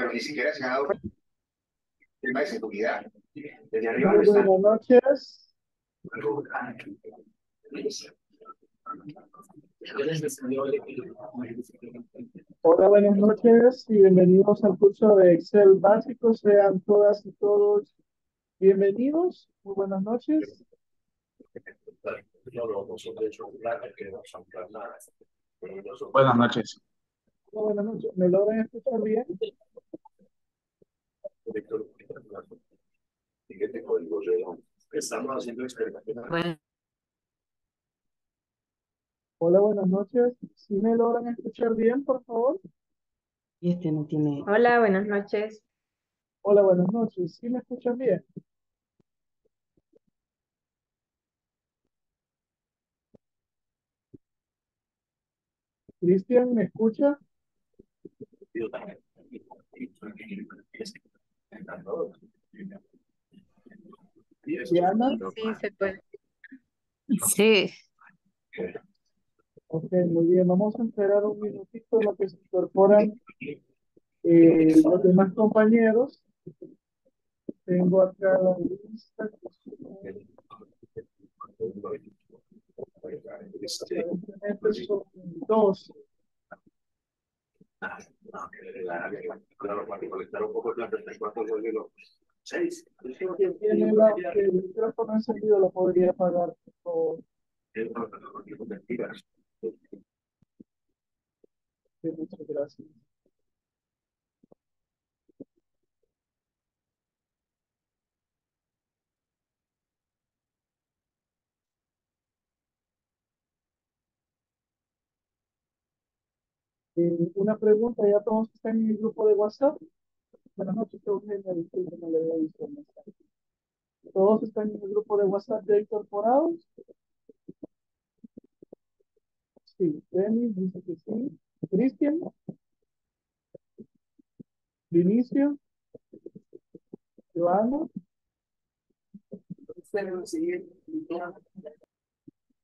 pero ni siquiera se ha dado tema de seguridad. Desde arriba buenas noches. Hola, buenas noches y bienvenidos al curso de Excel básico. Sean todas y todos bienvenidos. Muy buenas noches. Buenas noches. Buenas noches. ¿Me logran escuchar bien? Estamos haciendo experimentos. Bueno, Hola, buenas noches. ¿Sí me logran escuchar bien, por favor? y este no tiene. Hola, buenas noches. Hola, buenas noches. ¿Sí me escuchan bien? Cristian, ¿me escucha? Diana, Sí, se puede. Sí, ok, muy bien. Vamos a esperar un minutito lo que se incorporan eh, los demás compañeros. Tengo acá la lista. Aparentemente son dos. Un poco el micrófono encendido lo podría apagar, muchas gracias. Eh, una pregunta, ¿ya todos están en el grupo de WhatsApp? Buenas noches, Eugenia, disculpe, no le había visto el mensaje. ¿Todos están en el grupo de WhatsApp de incorporados? Sí, Denis dice que sí. Cristian. Vinicio. Joana.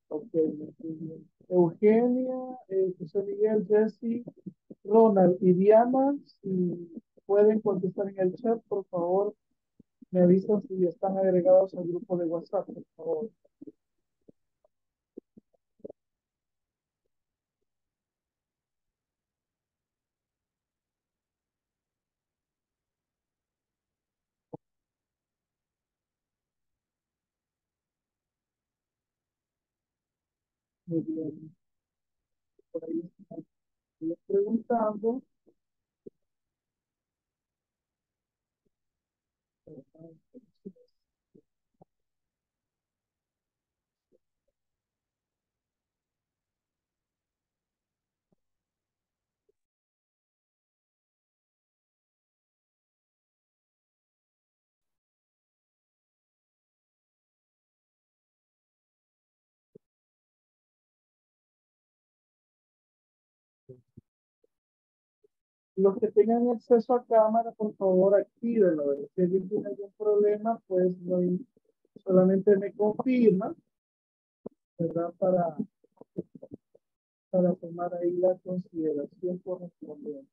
Ok. Eugenia, eh, José Miguel, Jesse, Ronald y Diana, si pueden contestar en el chat, por favor, me avisan si están agregados al grupo de WhatsApp, por favor. Muy bien. Por ahí están preguntando. Los que tengan acceso a cámara, por favor, actívenlo. Si alguien tiene algún problema, pues no hay- solamente me confirma, ¿verdad? Para, para tomar ahí la consideración correspondiente.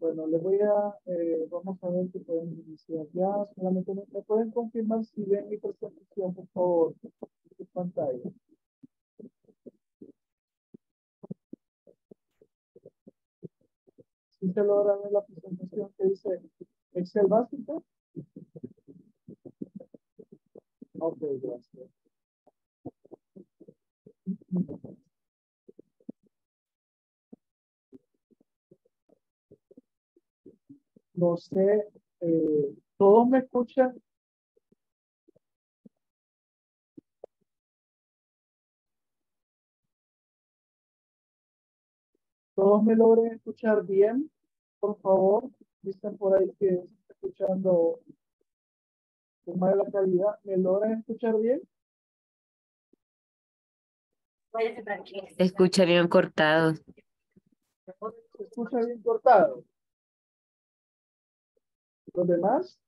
Bueno, les voy a, eh, vamos a ver si podemos iniciar ya. Solamente me, me pueden confirmar si ven mi presentación, por favor, en su pantalla. Si se logra ver la presentación que dice Excel básico. Ok, gracias. No sé, eh, ¿todos me escuchan? ¿Todos me logran escuchar bien? Por favor, dicen por ahí que se está escuchando con mala calidad. ¿Me logran escuchar bien? se escucharían cortados. ¿Se escucha bien cortado? ¿Los demás?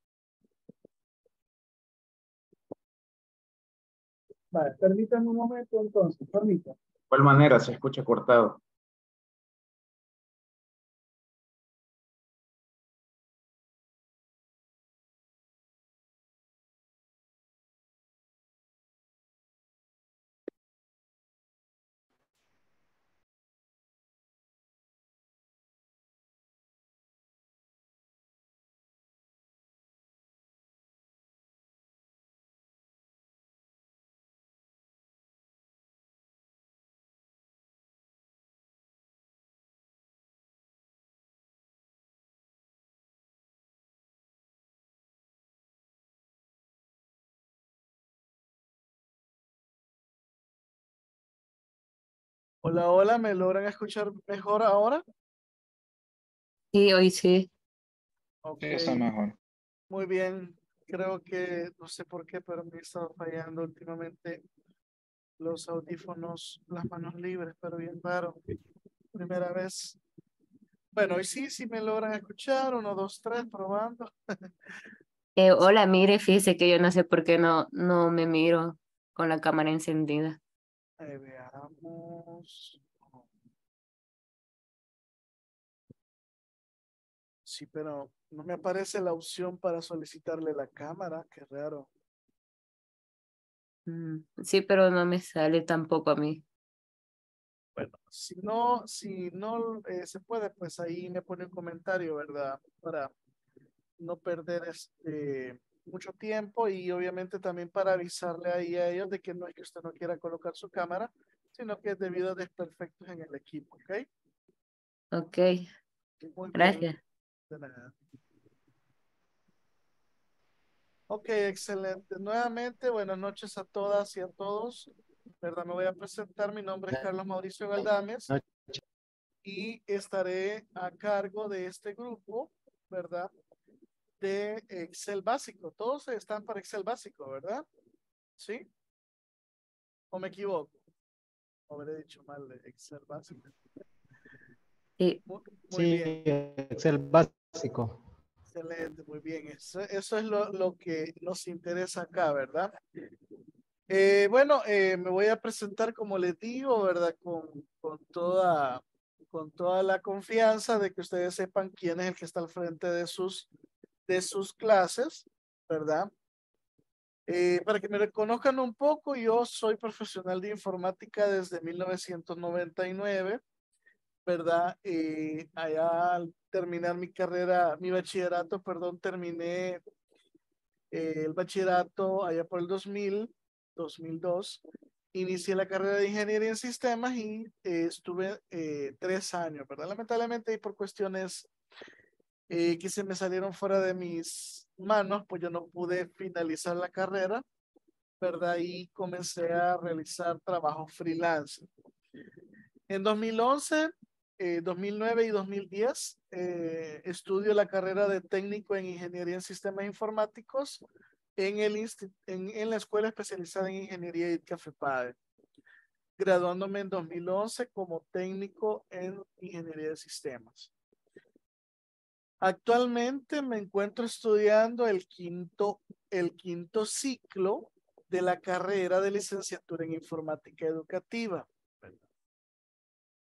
Vale, permítanme un momento entonces, permítanme. ¿De cuál manera se escucha cortado? Hola, hola, ¿me logran escuchar mejor ahora? Sí, hoy sí. Ok, Sí, está mejor. muy bien. Creo que, no sé por qué, pero me he estado fallando últimamente los audífonos, las manos libres, pero bien raro. Primera vez. Bueno, hoy sí, sí me logran escuchar. Uno, dos, tres, probando. Eh, hola, mire, fíjese que yo no sé por qué no, no me miro con la cámara encendida. Eh, veamos. Sí, pero no me aparece la opción para solicitarle la cámara. Qué raro. Mm, Sí, pero no me sale tampoco a mí. Bueno, si no, si no eh, se puede, pues ahí me pone un comentario, ¿verdad? Para no perder este mucho tiempo y obviamente también para avisarle ahí a ellos de que no es que usted no quiera colocar su cámara, sino que es debido a desperfectos en el equipo, ¿ok? Ok, Muy bien, gracias. de nada. Ok, excelente. Nuevamente, buenas noches a todas y a todos. ¿Verdad? Me voy a presentar. Mi nombre es Carlos Mauricio Galdames y estaré a cargo de este grupo, ¿verdad? De Excel básico. Todos están para Excel básico, ¿verdad? ¿Sí? ¿O me equivoco? Habré dicho mal de Excel básico. Sí, Muy, muy Sí, bien. Excel básico. Excelente, muy bien. Eso, eso es lo, lo que nos interesa acá, ¿verdad? Eh, bueno, eh, me voy a presentar como les digo, ¿verdad? Con, con, toda, con toda la confianza de que ustedes sepan quién es el que está al frente de sus, de sus clases, ¿verdad? Eh, para que me reconozcan un poco, yo soy profesional de informática desde 1999, ¿verdad? Eh, allá al terminar mi carrera, mi bachillerato, perdón, terminé eh, el bachillerato allá por el 2000, 2002. Inicié la carrera de ingeniería en sistemas y eh, estuve eh, tres años, ¿verdad? Lamentablemente y por cuestiones eh, que se me salieron fuera de mis manos, pues yo no pude finalizar la carrera, ¿verdad? Y comencé a realizar trabajo freelance. En 2011, eh, 2009 y 2010 eh, estudio la carrera de técnico en ingeniería en sistemas informáticos en, el en, en la escuela especializada en ingeniería y Cafepade, graduándome en 2011 como técnico en ingeniería de sistemas. Actualmente me encuentro estudiando el quinto, el quinto ciclo de la carrera de licenciatura en informática educativa.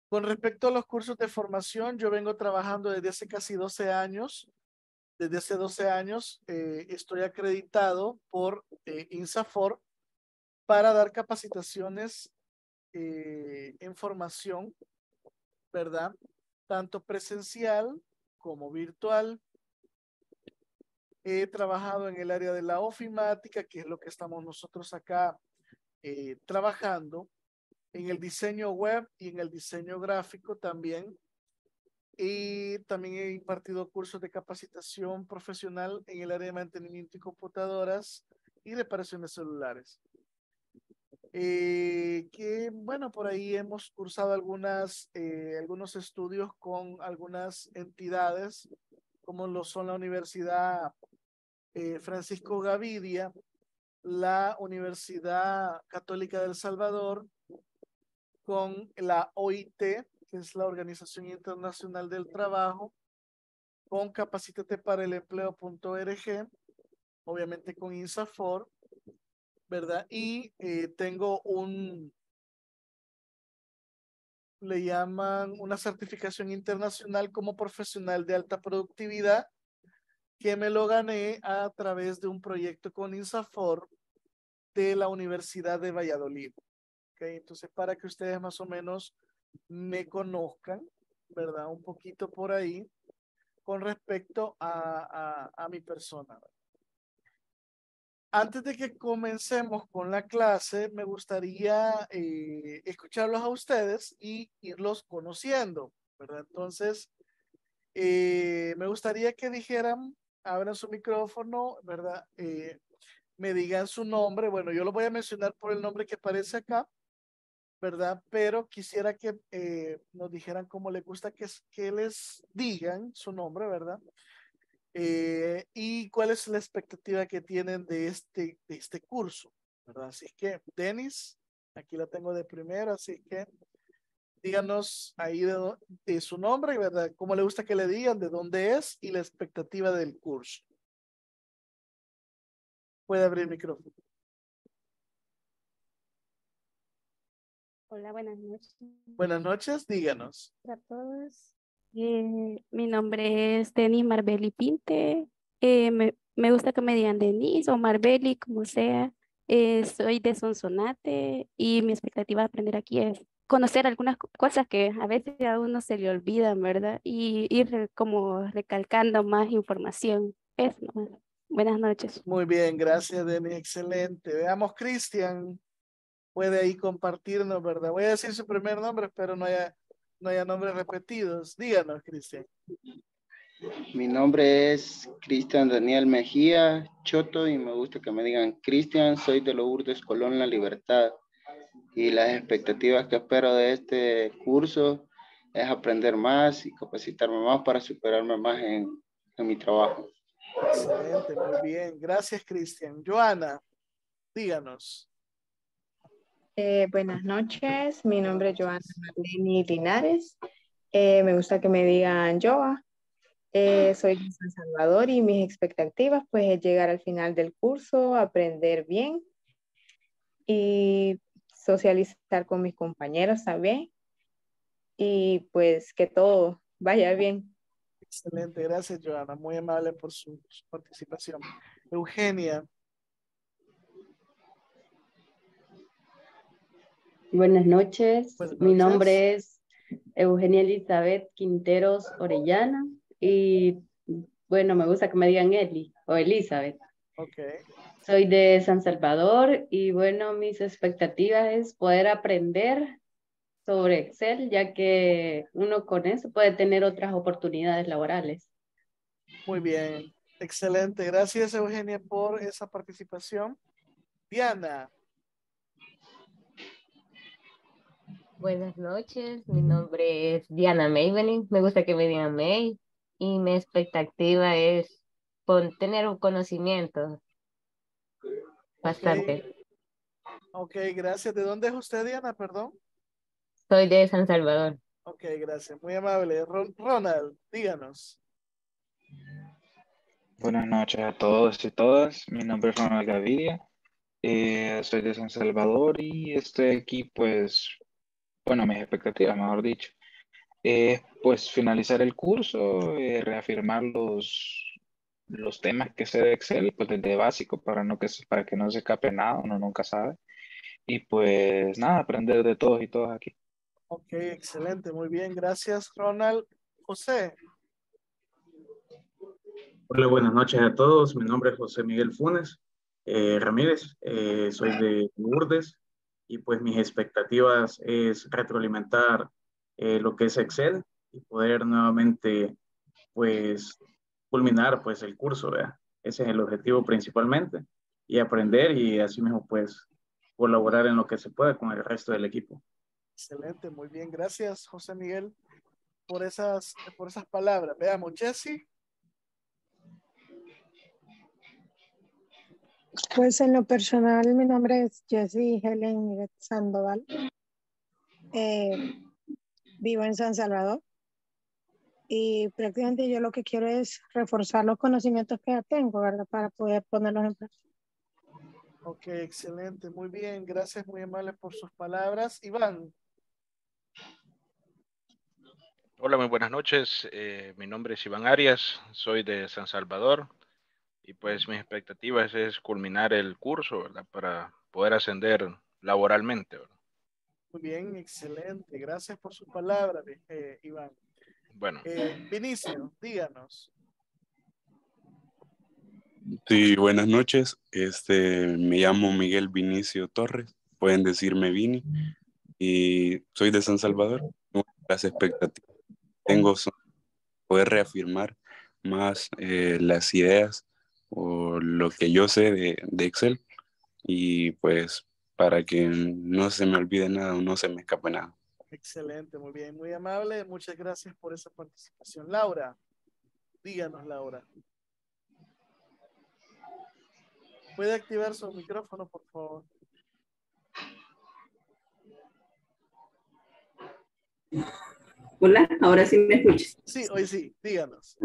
Con respecto a los cursos de formación, yo vengo trabajando desde hace casi 12 años. Desde hace 12 años eh, estoy acreditado por eh, INSAFOR para dar capacitaciones eh, en formación, ¿verdad? Tanto presencial como virtual. He trabajado en el área de la ofimática, que es lo que estamos nosotros acá eh, trabajando, en el diseño web y en el diseño gráfico también. Y también he impartido cursos de capacitación profesional en el área de mantenimiento y computadoras y reparaciones celulares. Eh, que bueno, por ahí hemos cursado algunas, eh, algunos estudios con algunas entidades, como lo son la Universidad eh, Francisco Gavidia, la Universidad Católica del Salvador, con la OIT, que es la Organización Internacional del Trabajo, con Capacítate para el Empleo.org, obviamente con INSAFOR, Y eh, tengo un, le llaman una certificación internacional como profesional de alta productividad, que me lo gané a través de un proyecto con INSAFOR de la Universidad de Valladolid. Entonces, para que ustedes más o menos me conozcan, ¿verdad? Un poquito por ahí con respecto a, a mi persona. Antes de que comencemos con la clase, me gustaría eh, escucharlos a ustedes y irlos conociendo, ¿verdad? Entonces, eh, me gustaría que dijeran, abran su micrófono, ¿verdad? Eh, me digan su nombre. Bueno, yo lo voy a mencionar por el nombre que aparece acá, ¿verdad? Pero quisiera que eh, nos dijeran cómo les gusta que, que les digan su nombre, ¿verdad? Eh, y cuál es la expectativa que tienen de este, de este curso, ¿verdad? Así que, Denis, aquí la tengo de primero, así que díganos ahí de, su nombre, ¿verdad? ¿Cómo le gusta que le digan, de dónde es y la expectativa del curso? Puede abrir el micrófono. Hola, buenas noches. Buenas noches, díganos. a todos. Eh, mi nombre es Denis Marbeli Pinte. Eh, me, me, gusta que me digan Denis o Marbeli, como sea. Eh, soy de Sonsonate y mi expectativa de aprender aquí es conocer algunas cosas que a veces a uno se le olvidan, ¿verdad? Y ir como recalcando más información. Es Buenas noches. Muy bien, gracias, Denis. Excelente. Veamos, Cristian. Puede ahí compartirnos, ¿verdad? Voy a decir su primer nombre, pero no haya no haya nombres repetidos. Díganos, Cristian. Mi nombre es Cristian Daniel Mejía Choto y me gusta que me digan Cristian, soy de Lourdes Colón La Libertad y las expectativas que espero de este curso es aprender más y capacitarme más para superarme más en, en mi trabajo. Excelente, muy bien. Gracias, Cristian. Joana, díganos. Eh, buenas noches, mi nombre es Joana Marlene Linares. Eh, me gusta que me digan Joa. Eh, soy de San Salvador y mis expectativas pues es llegar al final del curso, aprender bien y socializar con mis compañeros también y pues que todo vaya bien. Excelente, gracias Joana, muy amable por su participación. Eugenia, Buenas noches. Mi nombre es Eugenia Elizabeth Quinteros Orellana y bueno, me gusta que me digan Eli o Elizabeth. Okay. Soy de San Salvador y bueno, mis expectativas es poder aprender sobre Excel, ya que uno con eso puede tener otras oportunidades laborales. Muy bien, excelente. Gracias Eugenia por esa participación. Diana, Buenas noches, mi nombre es Diana Mayvening, me gusta que me digan May y mi expectativa es tener un conocimiento bastante. Ok, gracias. ¿De dónde es usted, Diana? Perdón. Soy de San Salvador. Ok, gracias. Muy amable. Ronald, díganos. Buenas noches a todos y todas. Mi nombre es Ronald Gaviria. Eh, soy de San Salvador y estoy aquí pues bueno, mis expectativas, mejor dicho, es pues finalizar el curso, eh, reafirmar los, los temas que sé de Excel, pues desde básico para, no que, para que no se escape nada, uno nunca sabe. Y pues nada, aprender de todos y todas aquí. Ok, excelente, muy bien, gracias Ronald. José. Hola, buenas noches a todos. Mi nombre es José Miguel Funes eh, Ramírez. Eh, soy de Lourdes, y pues mis expectativas es retroalimentar eh, lo que es Excel y poder nuevamente pues culminar pues el curso, ¿verdad? Ese es el objetivo principalmente y aprender y así mismo pues colaborar en lo que se pueda con el resto del equipo. Excelente, muy bien, gracias José Miguel por esas, por esas palabras. Veamos, Jesse. Pues en lo personal, mi nombre es Jessie Helen Sandoval. Eh, vivo en San Salvador y prácticamente yo lo que quiero es reforzar los conocimientos que ya tengo, ¿verdad? Para poder ponerlos en práctica. Ok, excelente, muy bien, gracias, muy amable por sus palabras. Iván. Hola, muy buenas noches. Eh, mi nombre es Iván Arias, soy de San Salvador y pues mis expectativas es culminar el curso, ¿verdad? Para poder ascender laboralmente, ¿verdad? Muy bien, excelente. Gracias por su palabra, eh, Iván. Bueno. Eh, Vinicio, díganos. Sí, buenas noches. Este, me llamo Miguel Vinicio Torres. Pueden decirme Vini. Y soy de San Salvador. Las expectativas tengo son poder reafirmar más eh, las ideas o lo que yo sé de, de Excel y pues para que no se me olvide nada o no se me escape nada. Excelente, muy bien, muy amable. Muchas gracias por esa participación. Laura, díganos, Laura. ¿Puede activar su micrófono, por favor? Hola, ahora sí me escuchas. Sí, hoy sí, díganos.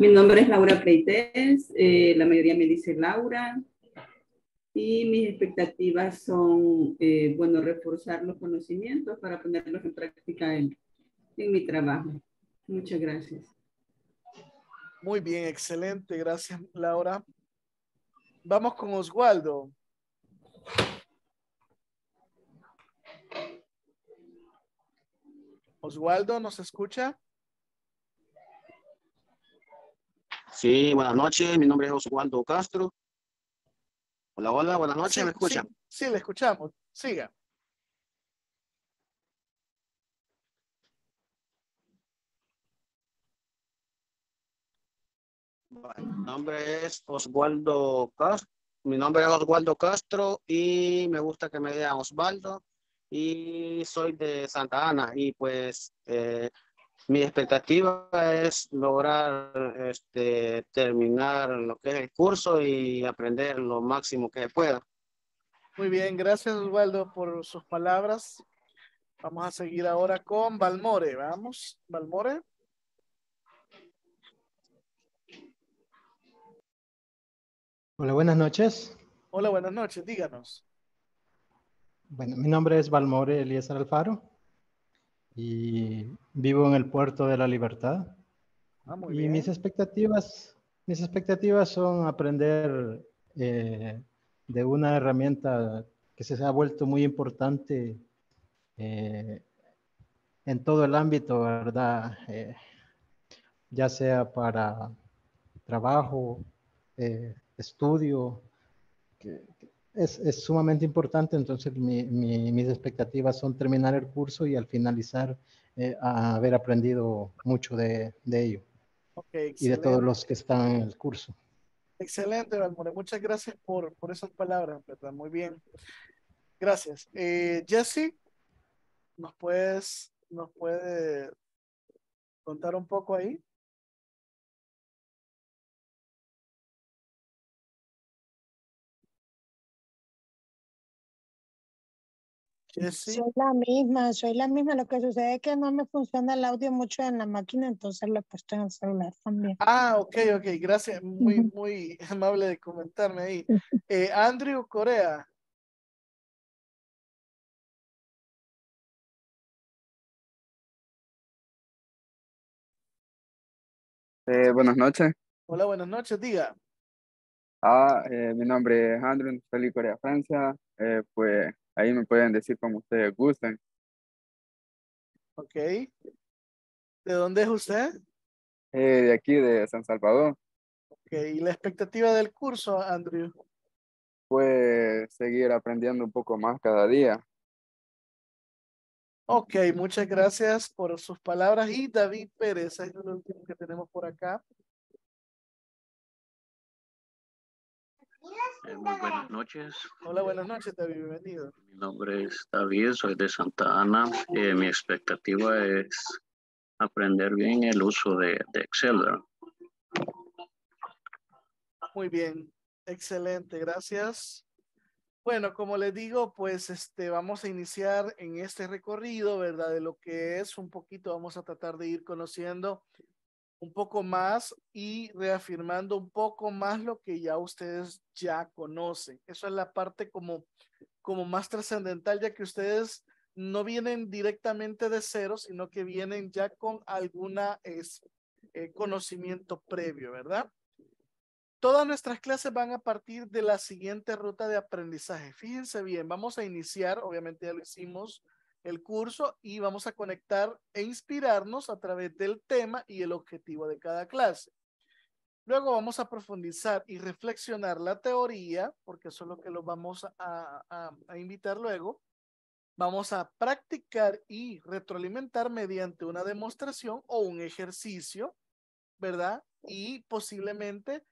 Mi nombre es Laura Pleites, eh, la mayoría me dice Laura, y mis expectativas son, eh, bueno, reforzar los conocimientos para ponerlos en práctica en, en mi trabajo. Muchas gracias. Muy bien, excelente, gracias Laura. Vamos con Oswaldo. Oswaldo, ¿nos escucha? Sí, buenas noches. Mi nombre es Oswaldo Castro. Hola, hola, buenas noches. Sí, ¿Me escuchan? Sí, sí, le escuchamos. Siga. Mi nombre es Oswaldo Castro. Mi nombre es Oswaldo Castro y me gusta que me digan Osvaldo y soy de Santa Ana y pues eh, mi expectativa es lograr este, terminar lo que es el curso y aprender lo máximo que pueda. Muy bien, gracias Osvaldo por sus palabras. Vamos a seguir ahora con Balmore. Vamos, Balmore. Hola, buenas noches. Hola, buenas noches. Díganos. Bueno, mi nombre es Balmore Eliezer Alfaro y vivo en el puerto de la Libertad. Ah, muy y bien. mis expectativas, mis expectativas son aprender eh, de una herramienta que se ha vuelto muy importante eh, en todo el ámbito, ¿verdad? Eh, ya sea para trabajo, estudio, que es, es, sumamente importante, entonces mi, mi, mis expectativas son terminar el curso y al finalizar eh, haber aprendido mucho de, de ello Okay, y de todos los que están en el curso. Excelente, Valmore. Muchas gracias por, por esas palabras, ¿verdad? Muy bien. Gracias. Eh, Jesse, ¿nos puedes, nos puede contar un poco ahí? Soy la misma, soy la misma. Lo que sucede es que no me funciona el audio mucho en la máquina, entonces lo he puesto en el celular también. Ah, ok, ok. Gracias. Muy, muy amable de comentarme ahí. Eh, Andrew Corea. Eh, buenas noches. Hola, buenas noches. Diga. Ah, eh, mi nombre es Andrew Felipe Corea Francia. Eh, pues ahí me pueden decir como ustedes gusten. Ok. ¿De dónde es usted? Eh, de aquí, de San Salvador. Ok. ¿Y la expectativa del curso, Andrew? Pues seguir aprendiendo un poco más cada día. Ok, muchas gracias por sus palabras. Y David Pérez, es el último que tenemos por acá. Eh, muy buenas noches. Hola, buenas noches, David, bienvenido. Mi nombre es David, soy de Santa Ana. Eh, mi expectativa es aprender bien el uso de, de Excel. Muy bien, excelente, gracias. Bueno, como les digo, pues este, vamos a iniciar en este recorrido, ¿verdad? De lo que es un poquito, vamos a tratar de ir conociendo un poco más y reafirmando un poco más lo que ya ustedes ya conocen. Eso es la parte como, como más trascendental, ya que ustedes no vienen directamente de cero, sino que vienen ya con alguna es, eh, conocimiento previo, ¿verdad? Todas nuestras clases van a partir de la siguiente ruta de aprendizaje. Fíjense bien, vamos a iniciar, obviamente ya lo hicimos, el curso y vamos a conectar e inspirarnos a través del tema y el objetivo de cada clase. Luego vamos a profundizar y reflexionar la teoría, porque eso es lo que los vamos a, a, a invitar luego. Vamos a practicar y retroalimentar mediante una demostración o un ejercicio, ¿verdad? Y posiblemente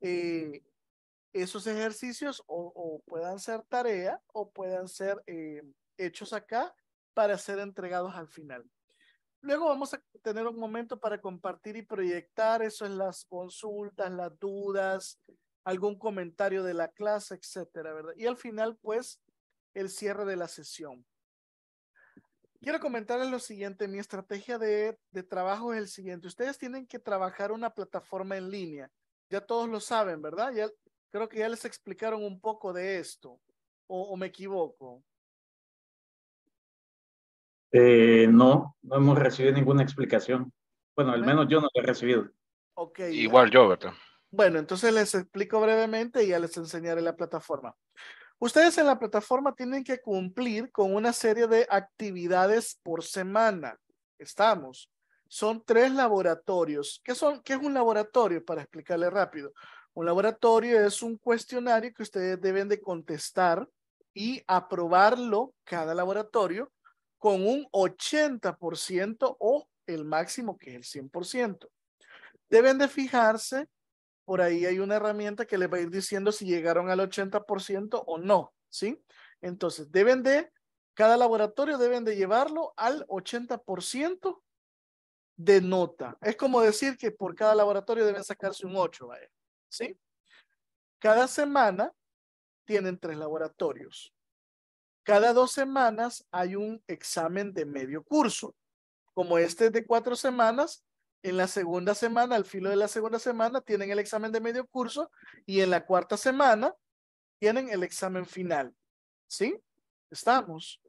eh, esos ejercicios o, puedan ser tarea o puedan ser eh, hechos acá para ser entregados al final. Luego vamos a tener un momento para compartir y proyectar eso en las consultas, las dudas, algún comentario de la clase, etcétera, ¿verdad? Y al final, pues, el cierre de la sesión. Quiero comentarles lo siguiente, mi estrategia de, de trabajo es el siguiente. Ustedes tienen que trabajar una plataforma en línea. Ya todos lo saben, ¿verdad? Ya, creo que ya les explicaron un poco de esto. ¿O, o me equivoco? Eh, no, no hemos recibido ninguna explicación. Bueno, al menos yo no la he recibido. Ok. Igual yo, ¿verdad? Bueno, entonces les explico brevemente y ya les enseñaré la plataforma. Ustedes en la plataforma tienen que cumplir con una serie de actividades por semana. Estamos. Son tres laboratorios. ¿Qué, son, ¿Qué es un laboratorio? Para explicarle rápido. Un laboratorio es un cuestionario que ustedes deben de contestar y aprobarlo cada laboratorio con un 80% o el máximo que es el 100%. Deben de fijarse, por ahí hay una herramienta que les va a ir diciendo si llegaron al 80% o no, ¿sí? Entonces, deben de, cada laboratorio deben de llevarlo al 80% de nota. Es como decir que por cada laboratorio deben sacarse un 8, vaya, ¿sí? Cada semana tienen tres laboratorios. Cada dos semanas hay un examen de medio curso. Como este es de cuatro semanas, en la segunda semana, al filo de la segunda semana, tienen el examen de medio curso y en la cuarta semana tienen el examen final. ¿Sí? Estamos.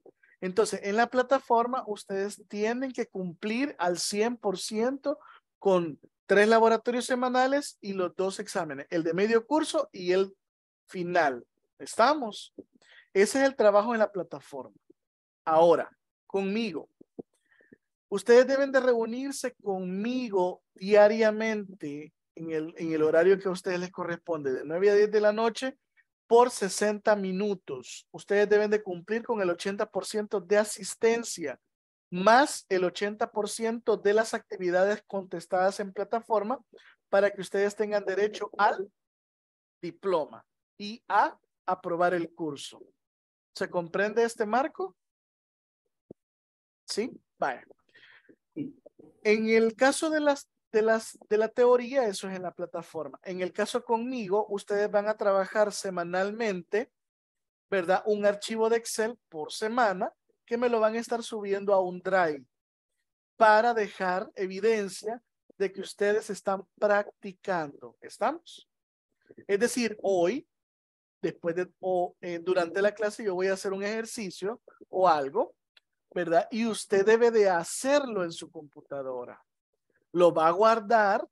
Entonces, en la plataforma, ustedes tienen que cumplir al 100% con tres laboratorios semanales y los dos exámenes, el de medio curso y el final. ¿Estamos? Ese es el trabajo en la plataforma. Ahora, conmigo. Ustedes deben de reunirse conmigo diariamente en el, en el horario que a ustedes les corresponde, de 9 a 10 de la noche, por 60 minutos. Ustedes deben de cumplir con el 80% de asistencia, más el 80% de las actividades contestadas en plataforma para que ustedes tengan derecho al diploma y a aprobar el curso. ¿Se comprende este marco? ¿Sí? Vaya. En el caso de las, de las, de la teoría, eso es en la plataforma. En el caso conmigo, ustedes van a trabajar semanalmente, ¿verdad? Un archivo de Excel por semana que me lo van a estar subiendo a un Drive para dejar evidencia de que ustedes están practicando. ¿Estamos? Es decir, hoy después de o eh, durante la clase yo voy a hacer un ejercicio o algo, ¿verdad? Y usted debe de hacerlo en su computadora. Lo va a guardar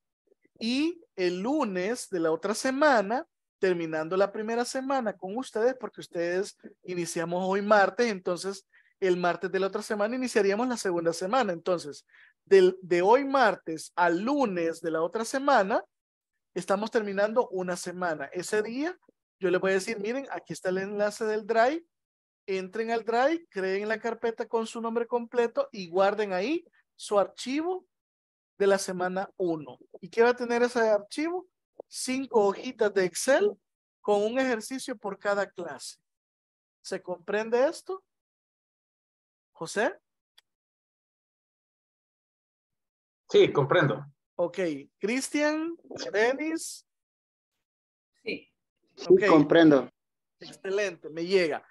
y el lunes de la otra semana, terminando la primera semana con ustedes, porque ustedes iniciamos hoy martes, entonces el martes de la otra semana iniciaríamos la segunda semana. Entonces, del, de hoy martes al lunes de la otra semana, estamos terminando una semana. Ese día yo les voy a decir, miren, aquí está el enlace del Drive. Entren al Drive, creen la carpeta con su nombre completo y guarden ahí su archivo de la semana 1. ¿Y qué va a tener ese archivo? Cinco hojitas de Excel con un ejercicio por cada clase. ¿Se comprende esto? José? Sí, comprendo. Ok. Cristian, Denis. Sí, comprendo. Excelente, me llega.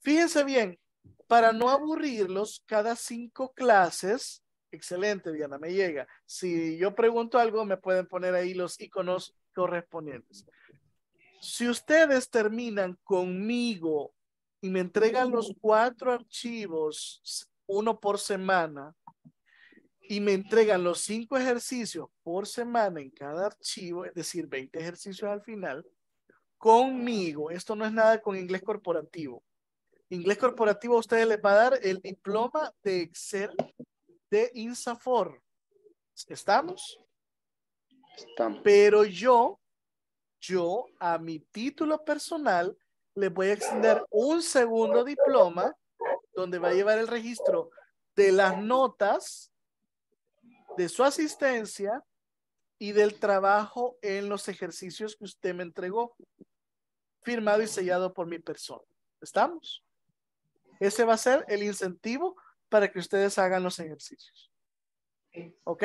Fíjense bien, para no aburrirlos, cada cinco clases, excelente, Diana, me llega. Si yo pregunto algo, me pueden poner ahí los iconos correspondientes. Si ustedes terminan conmigo y me entregan los cuatro archivos, uno por semana, y me entregan los cinco ejercicios por semana en cada archivo, es decir, 20 ejercicios al final, conmigo. Esto no es nada con inglés corporativo. Inglés corporativo a ustedes les va a dar el diploma de Excel de Insafor. ¿Estamos? Estamos. Pero yo, yo a mi título personal les voy a extender un segundo diploma donde va a llevar el registro de las notas, de su asistencia y del trabajo en los ejercicios que usted me entregó. Firmado y sellado por mi persona. ¿Estamos? Ese va a ser el incentivo para que ustedes hagan los ejercicios. ¿Ok?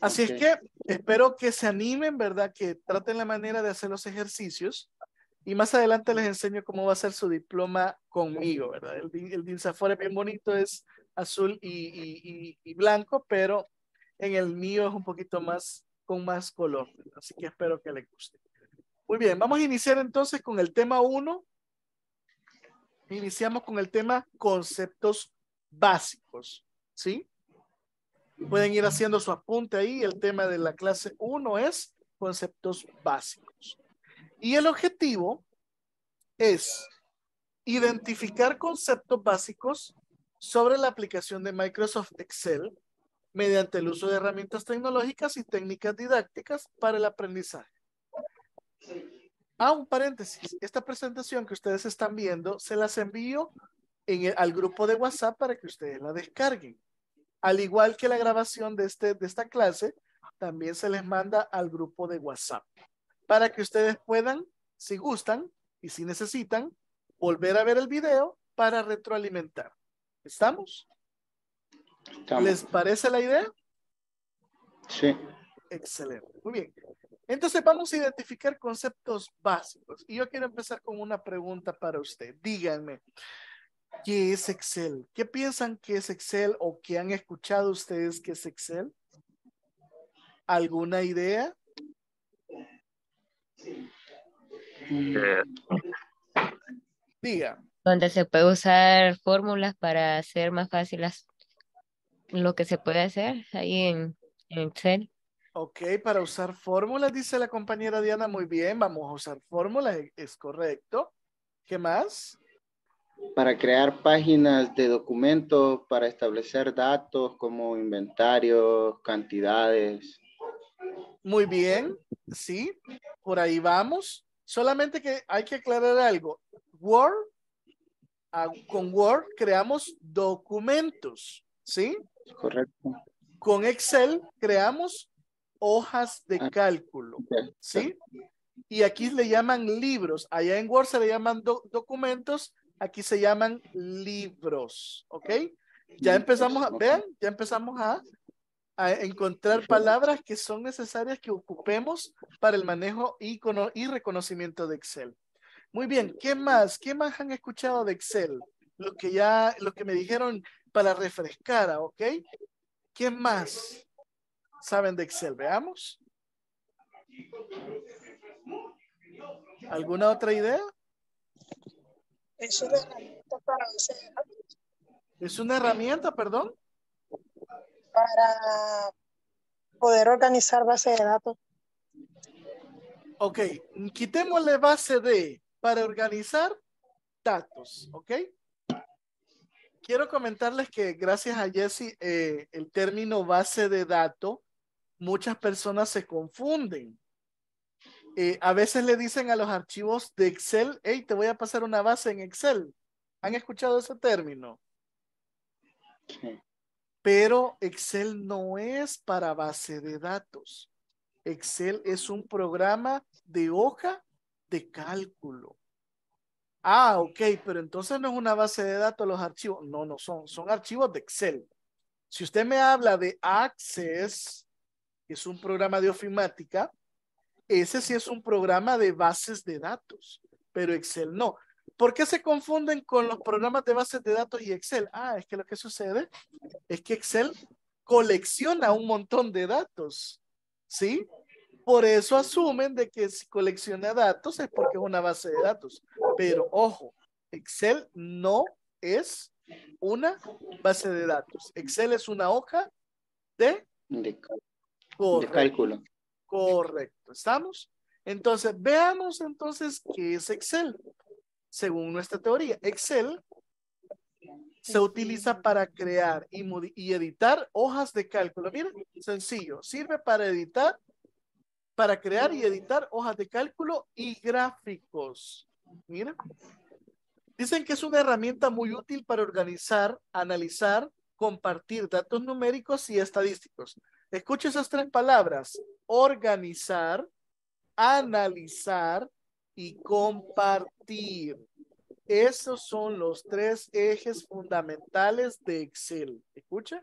Así es que espero que se animen, ¿verdad? Que traten la manera de hacer los ejercicios. Y más adelante les enseño cómo va a ser su diploma conmigo, ¿verdad? El, el DINSAFOR es bien bonito, es azul y, y, y, y, blanco, pero en el mío es un poquito más, con más color. ¿verdad? Así que espero que les guste. Muy bien, vamos a iniciar entonces con el tema 1. Iniciamos con el tema conceptos básicos, ¿sí? Pueden ir haciendo su apunte ahí. El tema de la clase 1 es conceptos básicos. Y el objetivo es identificar conceptos básicos sobre la aplicación de Microsoft Excel mediante el uso de herramientas tecnológicas y técnicas didácticas para el aprendizaje. Ah, un paréntesis. Esta presentación que ustedes están viendo se las envío en el, al grupo de WhatsApp para que ustedes la descarguen. Al igual que la grabación de, este, de esta clase, también se les manda al grupo de WhatsApp para que ustedes puedan, si gustan y si necesitan, volver a ver el video para retroalimentar. ¿Estamos? Estamos. ¿Les parece la idea? Sí. Excelente. Muy bien. Entonces vamos a identificar conceptos básicos. Y yo quiero empezar con una pregunta para usted. Díganme, ¿qué es Excel? ¿Qué piensan que es Excel o qué han escuchado ustedes que es Excel? ¿Alguna idea? Diga. Donde se puede usar fórmulas para hacer más fácil las- lo que se puede hacer ahí en, en Excel. Ok, para usar fórmulas, dice la compañera Diana, muy bien, vamos a usar fórmulas, e- es correcto. ¿Qué más? Para crear páginas de documentos, para establecer datos como inventarios, cantidades. Muy bien, sí, por ahí vamos. Solamente que hay que aclarar algo. Word, ah, con Word creamos documentos, ¿sí? Correcto. Con Excel creamos hojas de cálculo, ¿sí? Y aquí le llaman libros. Allá en Word se le llaman do- documentos, aquí se llaman libros, ¿ok? Ya empezamos a, vean, ya empezamos a, a encontrar palabras que son necesarias que ocupemos para el manejo y, y reconocimiento de Excel. Muy bien, ¿qué más? ¿Qué más han escuchado de Excel? Lo que ya, lo que me dijeron para refrescar, ah, ¿ok? ¿Qué más saben de Excel? Veamos. ¿Alguna otra idea? Es una herramienta para base de datos. Es una herramienta, perdón. Para poder organizar base de datos. Ok, quitémosle base de para organizar datos, ¿ok? Quiero comentarles que gracias a Jesse, eh, el término base de datos, muchas personas se confunden. Eh, a veces le dicen a los archivos de Excel, hey, te voy a pasar una base en Excel. ¿Han escuchado ese término? Pero Excel no es para base de datos. Excel es un programa de hoja de cálculo. Ah, ok, pero entonces no es una base de datos los archivos. No, no son, son archivos de Excel. Si usted me habla de Access, es un programa de ofimática, ese sí es un programa de bases de datos, pero Excel no. ¿Por qué se confunden con los programas de bases de datos y Excel? Ah, es que lo que sucede es que Excel colecciona un montón de datos, ¿sí? Por eso asumen de que si colecciona datos es porque es una base de datos. Pero ojo, Excel no es una base de datos. Excel es una hoja de, De, cal- de Correcto. cálculo. Correcto. ¿Estamos? Entonces, veamos entonces qué es Excel. Según nuestra teoría, Excel se utiliza para crear y, y editar hojas de cálculo. Miren, sencillo. Sirve para editar, para crear y editar hojas de cálculo y gráficos. Mira. Dicen que es una herramienta muy útil para organizar, analizar, compartir datos numéricos y estadísticos. Escucha esas tres palabras. Organizar, analizar y compartir. Esos son los tres ejes fundamentales de Excel. Escucha.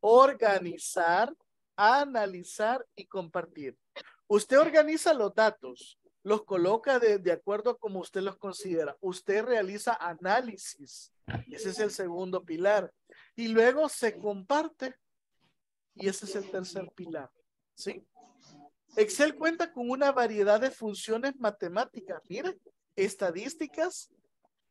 Organizar, analizar y compartir. Usted organiza los datos, los coloca de, de acuerdo a como usted los considera. Usted realiza análisis. Ese es el segundo pilar. Y luego se comparte. Y ese es el tercer pilar. ¿Sí? Excel cuenta con una variedad de funciones matemáticas. Estadísticas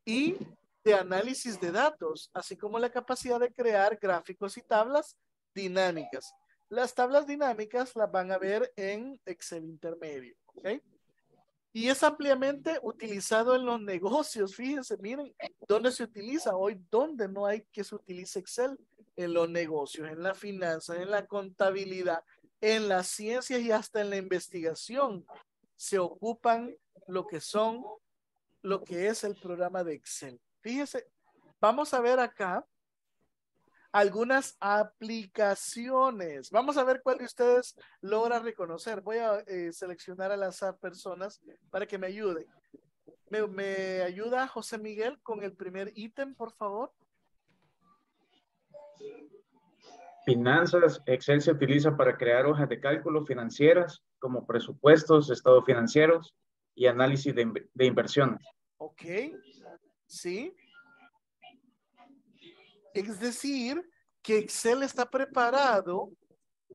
y de análisis de datos, así como la capacidad de crear gráficos y tablas dinámicas. Las tablas dinámicas las van a ver en Excel intermedio. ¿ok? Y es ampliamente utilizado en los negocios. Fíjense, miren, ¿dónde se utiliza hoy? ¿Dónde no hay que se utilice Excel? En los negocios, en la finanza, en la contabilidad, en las ciencias y hasta en la investigación. Se ocupan lo que son, lo que es el programa de Excel. Fíjense, vamos a ver acá algunas aplicaciones. Vamos a ver cuál de ustedes logra reconocer. Voy a eh, seleccionar al azar personas para que me ayuden. ¿Me, ¿Me, ayuda José Miguel con el primer ítem, por favor? Finanzas. Excel se utiliza para crear hojas de cálculo financieras como presupuestos, estados financieros y análisis de, de inversiones. Ok. Sí. Es decir, que Excel está preparado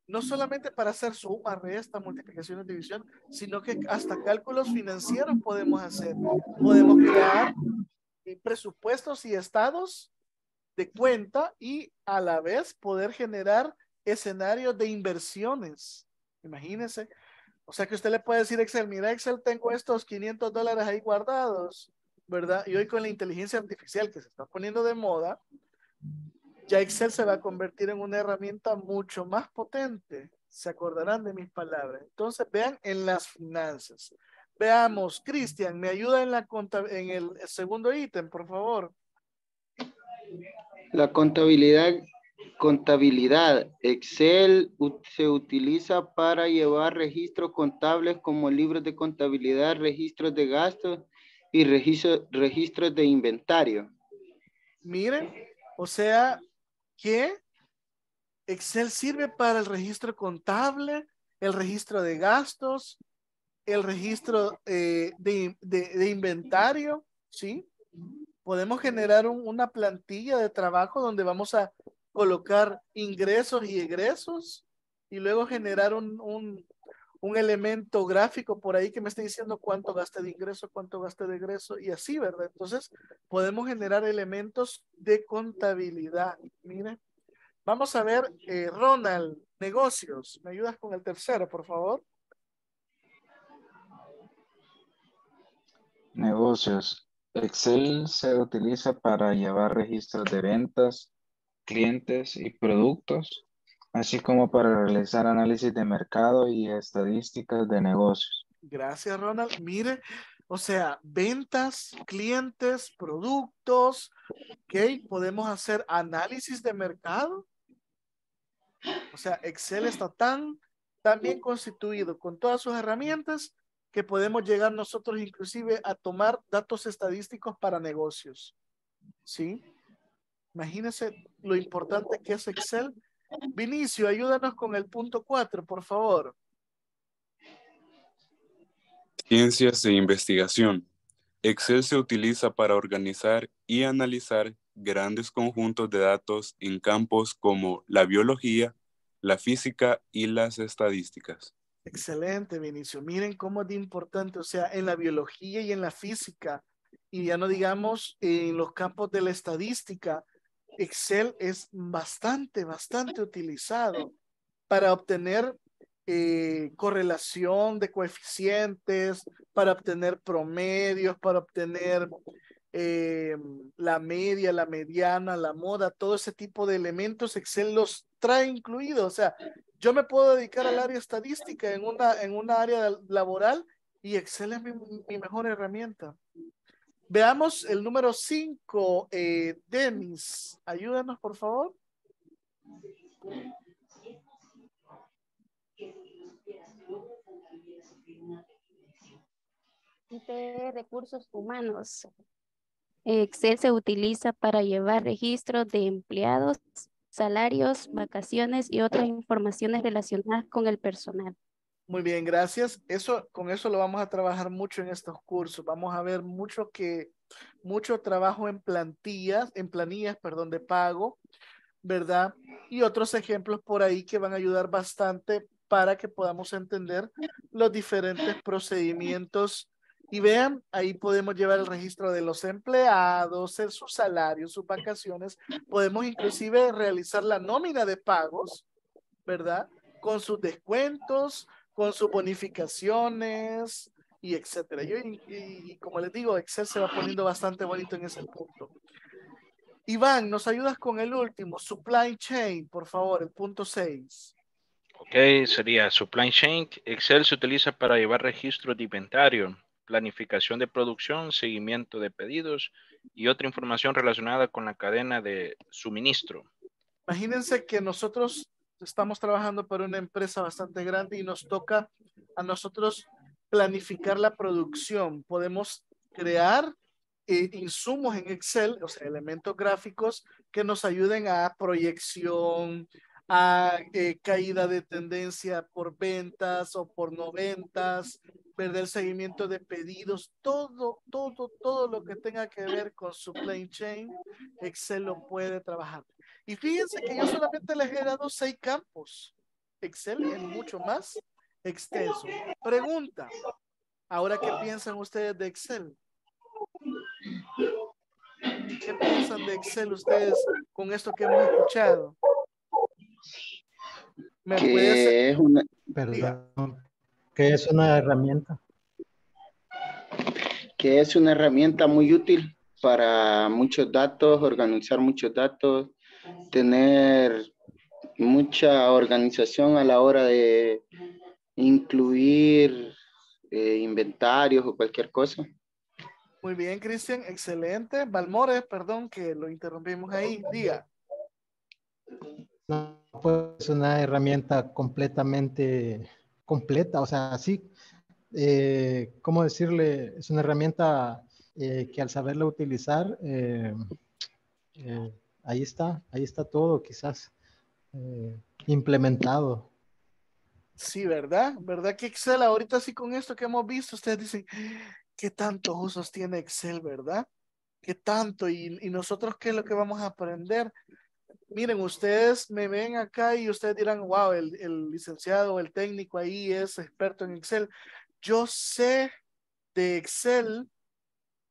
no solamente para hacer suma, resta, multiplicación y división, sino que hasta cálculos financieros podemos hacer. Podemos crear presupuestos y estados de cuenta y a la vez poder generar escenarios de inversiones. Imagínense. O sea que usted le puede decir Excel, mira Excel, tengo estos 500 dólares ahí guardados, ¿verdad? Y hoy con la inteligencia artificial que se está poniendo de moda, ya Excel se va a convertir en una herramienta mucho más potente. Se acordarán de mis palabras. Entonces, vean en las finanzas. Veamos, Cristian, me ayuda en, la en el segundo ítem, por favor. La contabilidad, contabilidad. Excel se utiliza para llevar registros contables como libros de contabilidad, registros de gastos y registro, registros de inventario. Miren, o sea, que Excel sirve para el registro contable, el registro de gastos, el registro eh, de, de, inventario, ¿sí? Podemos generar un, una plantilla de trabajo donde vamos a colocar ingresos y egresos y luego generar un, un, un elemento gráfico por ahí que me esté diciendo cuánto gaste de ingreso, cuánto gaste de egreso y así, ¿verdad? Entonces, podemos generar elementos de contabilidad. Miren, vamos a ver, eh, Ronald, negocios. ¿Me ayudas con el tercero, por favor? Negocios. Excel se utiliza para llevar registros de ventas, clientes y productos así como para realizar análisis de mercado y estadísticas de negocios. Gracias, Ronald. Mire, o sea, ventas, clientes, productos, ¿ok? Podemos hacer análisis de mercado. O sea, Excel está tan, tan bien constituido con todas sus herramientas que podemos llegar nosotros inclusive a tomar datos estadísticos para negocios. ¿Sí? Imagínense lo importante que es Excel Vinicio, ayúdanos con el punto 4, por favor. Ciencias de investigación. Excel se utiliza para organizar y analizar grandes conjuntos de datos en campos como la biología, la física y las estadísticas. Excelente, Vinicio. Miren cómo es de importante, o sea, en la biología y en la física, y ya no digamos en los campos de la estadística, Excel es bastante, bastante utilizado para obtener eh, correlación de coeficientes, para obtener promedios, para obtener eh, la media, la mediana, la moda, todo ese tipo de elementos, Excel los trae incluidos. O sea, yo me puedo dedicar al área estadística en una, en una área laboral y Excel es mi, mi mejor herramienta. Veamos el número 5, eh, Denis. Ayúdanos, por favor. de recursos humanos. Excel se utiliza para llevar registros de empleados, salarios, vacaciones y otras informaciones relacionadas con el personal. Muy bien, gracias. Eso, con eso lo vamos a trabajar mucho en estos cursos. Vamos a ver mucho que, mucho trabajo en plantillas, en planillas, perdón, de pago, ¿verdad? Y otros ejemplos por ahí que van a ayudar bastante para que podamos entender los diferentes procedimientos. Y vean, ahí podemos llevar el registro de los empleados, sus salarios, sus vacaciones. Podemos inclusive realizar la nómina de pagos, ¿verdad? Con sus descuentos, con sus bonificaciones y etcétera. Yo, y, y, como les digo, Excel se va poniendo bastante bonito en ese punto. Iván, ¿nos ayudas con el último? Supply chain, por favor, el punto 6. Ok, sería supply chain. Excel se utiliza para llevar registros de inventario, planificación de producción, seguimiento de pedidos y otra información relacionada con la cadena de suministro. Imagínense que nosotros estamos trabajando para una empresa bastante grande y nos toca a nosotros planificar la producción. Podemos crear eh, insumos en Excel, o sea, elementos gráficos que nos ayuden a proyección, a eh, caída de tendencia por ventas o por no ventas, perder seguimiento de pedidos, todo, todo, todo lo que tenga que ver con supply chain, Excel lo puede trabajar. Y fíjense que yo solamente les he dado seis campos. Excel es mucho más extenso. Pregunta, ahora qué piensan ustedes de Excel? ¿Qué piensan de Excel ustedes con esto que hemos escuchado? ¿Me que es una... Perdón, que es una herramienta. Que es una herramienta muy útil para muchos datos, organizar muchos datos, tener mucha organización a la hora de incluir eh, inventarios o cualquier cosa. Muy bien, Cristian, excelente. Valmores, perdón que lo interrumpimos ahí. Diga. No, pues una herramienta completamente completa, o sea, sí, eh, ¿cómo decirle? Es una herramienta eh, que al saberla utilizar, eh, ahí está, ahí está todo quizás implementado. Sí, ¿verdad? ¿Verdad que Excel ahorita sí con esto que hemos visto, ustedes dicen, ¿qué tantos usos tiene Excel, verdad? ¿Qué tanto? Y, y nosotros, ¿qué es lo que vamos a aprender? miren, ustedes me ven acá y ustedes dirán, wow, el, el licenciado, el técnico ahí es experto en Excel. Yo sé de Excel,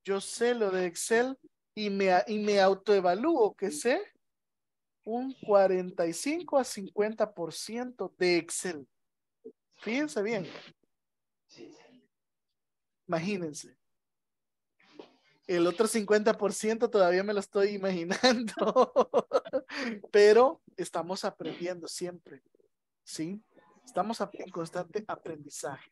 yo sé lo de Excel y me, y me autoevalúo que sé un 45 a 50% de Excel. Fíjense bien. Imagínense. El otro 50% todavía me lo estoy imaginando, pero estamos aprendiendo siempre, ¿sí? Estamos en constante aprendizaje.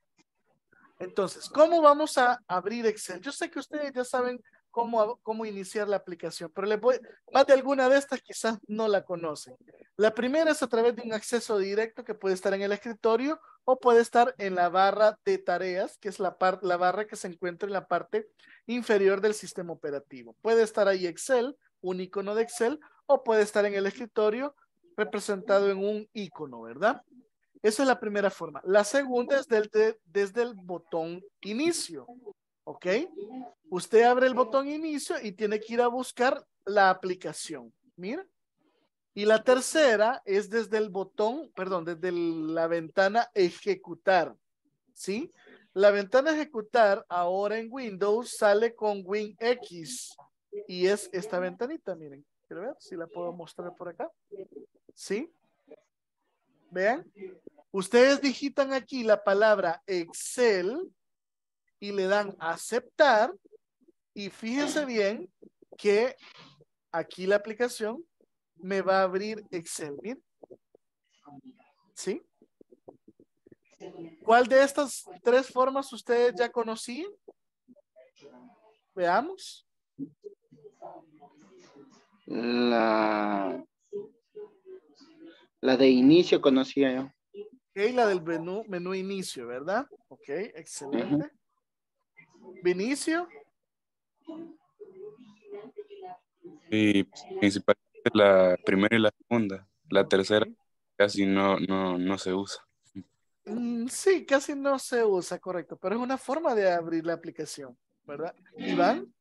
Entonces, ¿cómo vamos a abrir Excel? Yo sé que ustedes ya saben cómo, cómo iniciar la aplicación, pero le voy, más de alguna de estas quizás no la conocen. La primera es a través de un acceso directo que puede estar en el escritorio o puede estar en la barra de tareas, que es la, la barra que se encuentra en la parte inferior del sistema operativo. Puede estar ahí Excel, un icono de Excel, o puede estar en el escritorio representado en un icono, ¿verdad? Esa es la primera forma. La segunda es desde el botón inicio, ¿ok? Usted abre el botón inicio y tiene que ir a buscar la aplicación. Mira. Y la tercera es desde el botón, perdón, desde la ventana ejecutar, ¿sí? La ventana ejecutar ahora en Windows sale con WinX y es esta ventanita, miren. Quiero ver si la puedo mostrar por acá. ¿Sí? Vean. Ustedes digitan aquí la palabra Excel y le dan aceptar y fíjense bien que aquí la aplicación me va a abrir Excel. ¿Bien? ¿Sí? ¿Cuál de estas tres formas ustedes ya conocían? Veamos. La, la de inicio conocía yo. Ok, la del menú, menú inicio, ¿verdad? Ok, excelente. Vinicio. Y principalmente la primera y la segunda. La tercera casi no, no, no se usa. Mm, sí, casi no se usa, correcto, pero es una forma de abrir la aplicación, ¿verdad? Iván.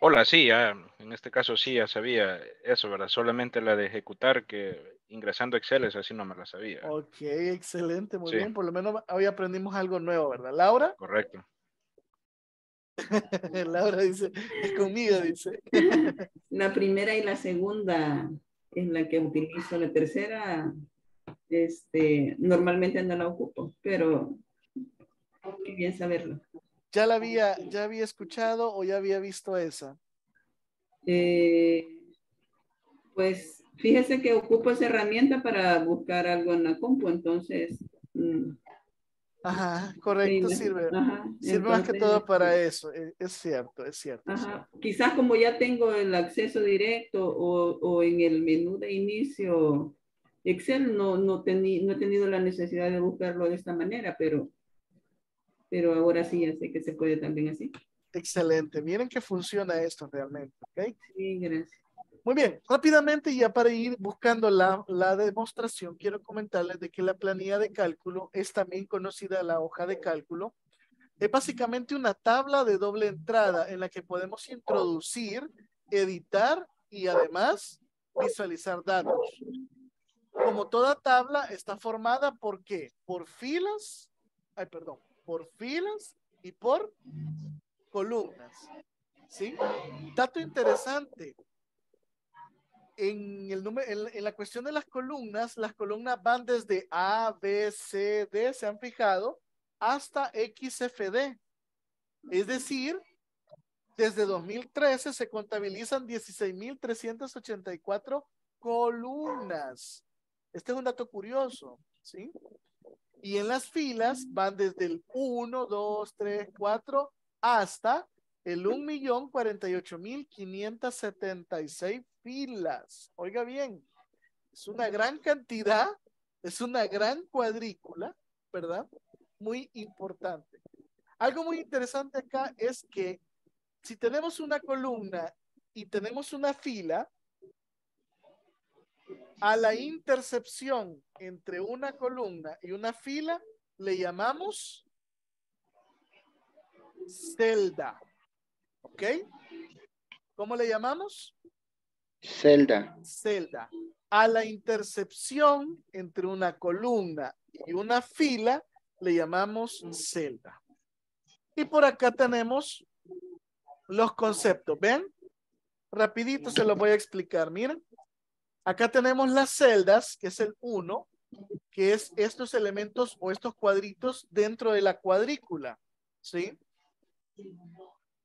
Hola, sí, ya, en este caso sí, ya sabía eso, ¿verdad? Solamente la de ejecutar, que ingresando Excel, es así no me la sabía. Ok, excelente, muy Sí. bien. Por lo menos hoy aprendimos algo nuevo, ¿verdad? Laura. Correcto. Laura dice, es conmigo, dice. La primera y la segunda es la que utilizo. La tercera, este, normalmente no la ocupo, pero qué bien saberlo. ¿Ya la había, ya había escuchado o ya había visto esa? Eh, pues fíjese que ocupo esa herramienta para buscar algo en la compu, entonces. mm, Ajá, correcto, Sí, sirve. ajá, Sirve más que todo para eso. e- Es cierto, es cierto. es Ajá. cierto. Quizás como ya tengo el acceso directo o, o en el menú de inicio Excel, no, no, no he tenido la necesidad de buscarlo de esta manera, pero, pero ahora sí ya sé que se puede también así. Excelente. Miren que funciona esto realmente, ¿ok? Sí, gracias. Muy bien, rápidamente ya para ir buscando la, la demostración, quiero comentarles de que la planilla de cálculo es también conocida la hoja de cálculo. Es básicamente una tabla de doble entrada en la que podemos introducir, editar y además visualizar datos. Como toda tabla está formada por qué? Por filas, ay perdón, por filas y por columnas. ¿Sí? Dato interesante, en, el número, en, en la cuestión de las columnas, las columnas van desde A, B, C, D, se han fijado, hasta XFD. Es decir, desde 2013 se contabilizan 16.384 columnas. Este es un dato curioso, ¿sí? Y en las filas van desde el 1, 2, 3, 4 hasta el 1.048.576 filas. Oiga bien, es una gran cantidad, es una gran cuadrícula, ¿verdad? Muy importante. Algo muy interesante acá es que si tenemos una columna y tenemos una fila, a la intercepción entre una columna y una fila le llamamos celda. ¿Ok? ¿Cómo le llamamos? Celda. Celda. A la intercepción entre una columna y una fila le llamamos celda. Y por acá tenemos los conceptos. ¿Ven? Rapidito se los voy a explicar. Miren. Acá tenemos las celdas, que es el 1, que es estos elementos o estos cuadritos dentro de la cuadrícula. ¿Sí?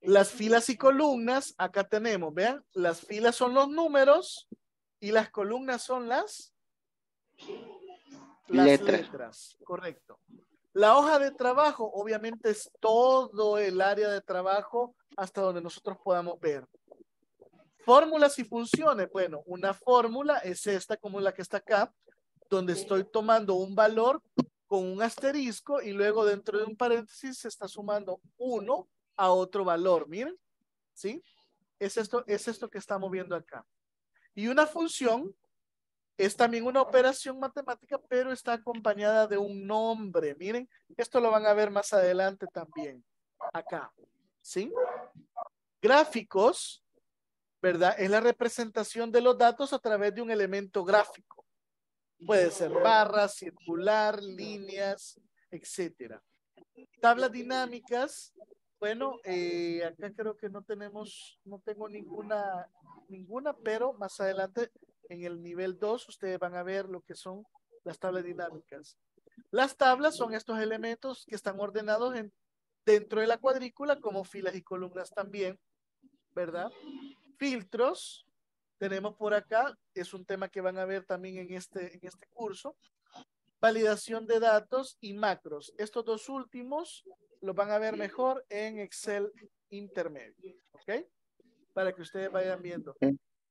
Las filas y columnas, acá tenemos, vean, las filas son los números y las columnas son las, las Letras. letras. Correcto. La hoja de trabajo, obviamente, es todo el área de trabajo hasta donde nosotros podamos ver. Fórmulas y funciones. Bueno, una fórmula es esta como la que está acá, donde estoy tomando un valor con un asterisco y luego dentro de un paréntesis se está sumando uno a otro valor. Miren, ¿sí? Es esto, es esto que estamos viendo acá. Y una función es también una operación matemática, pero está acompañada de un nombre. Miren, esto lo van a ver más adelante también. Acá, ¿sí? Gráficos, ¿verdad? Es la representación de los datos a través de un elemento gráfico. Puede ser barras, circular, líneas, etcétera. Tablas dinámicas. Bueno, eh, acá creo que no tenemos, no tengo ninguna, ninguna, pero más adelante en el nivel 2 ustedes van a ver lo que son las tablas dinámicas. Las tablas son estos elementos que están ordenados en, dentro de la cuadrícula como filas y columnas también, ¿verdad? Filtros, tenemos por acá, es un tema que van a ver también en este, en este curso. Validación de datos y macros. Estos dos últimos los van a ver mejor en Excel intermedio, ¿ok? Para que ustedes vayan viendo.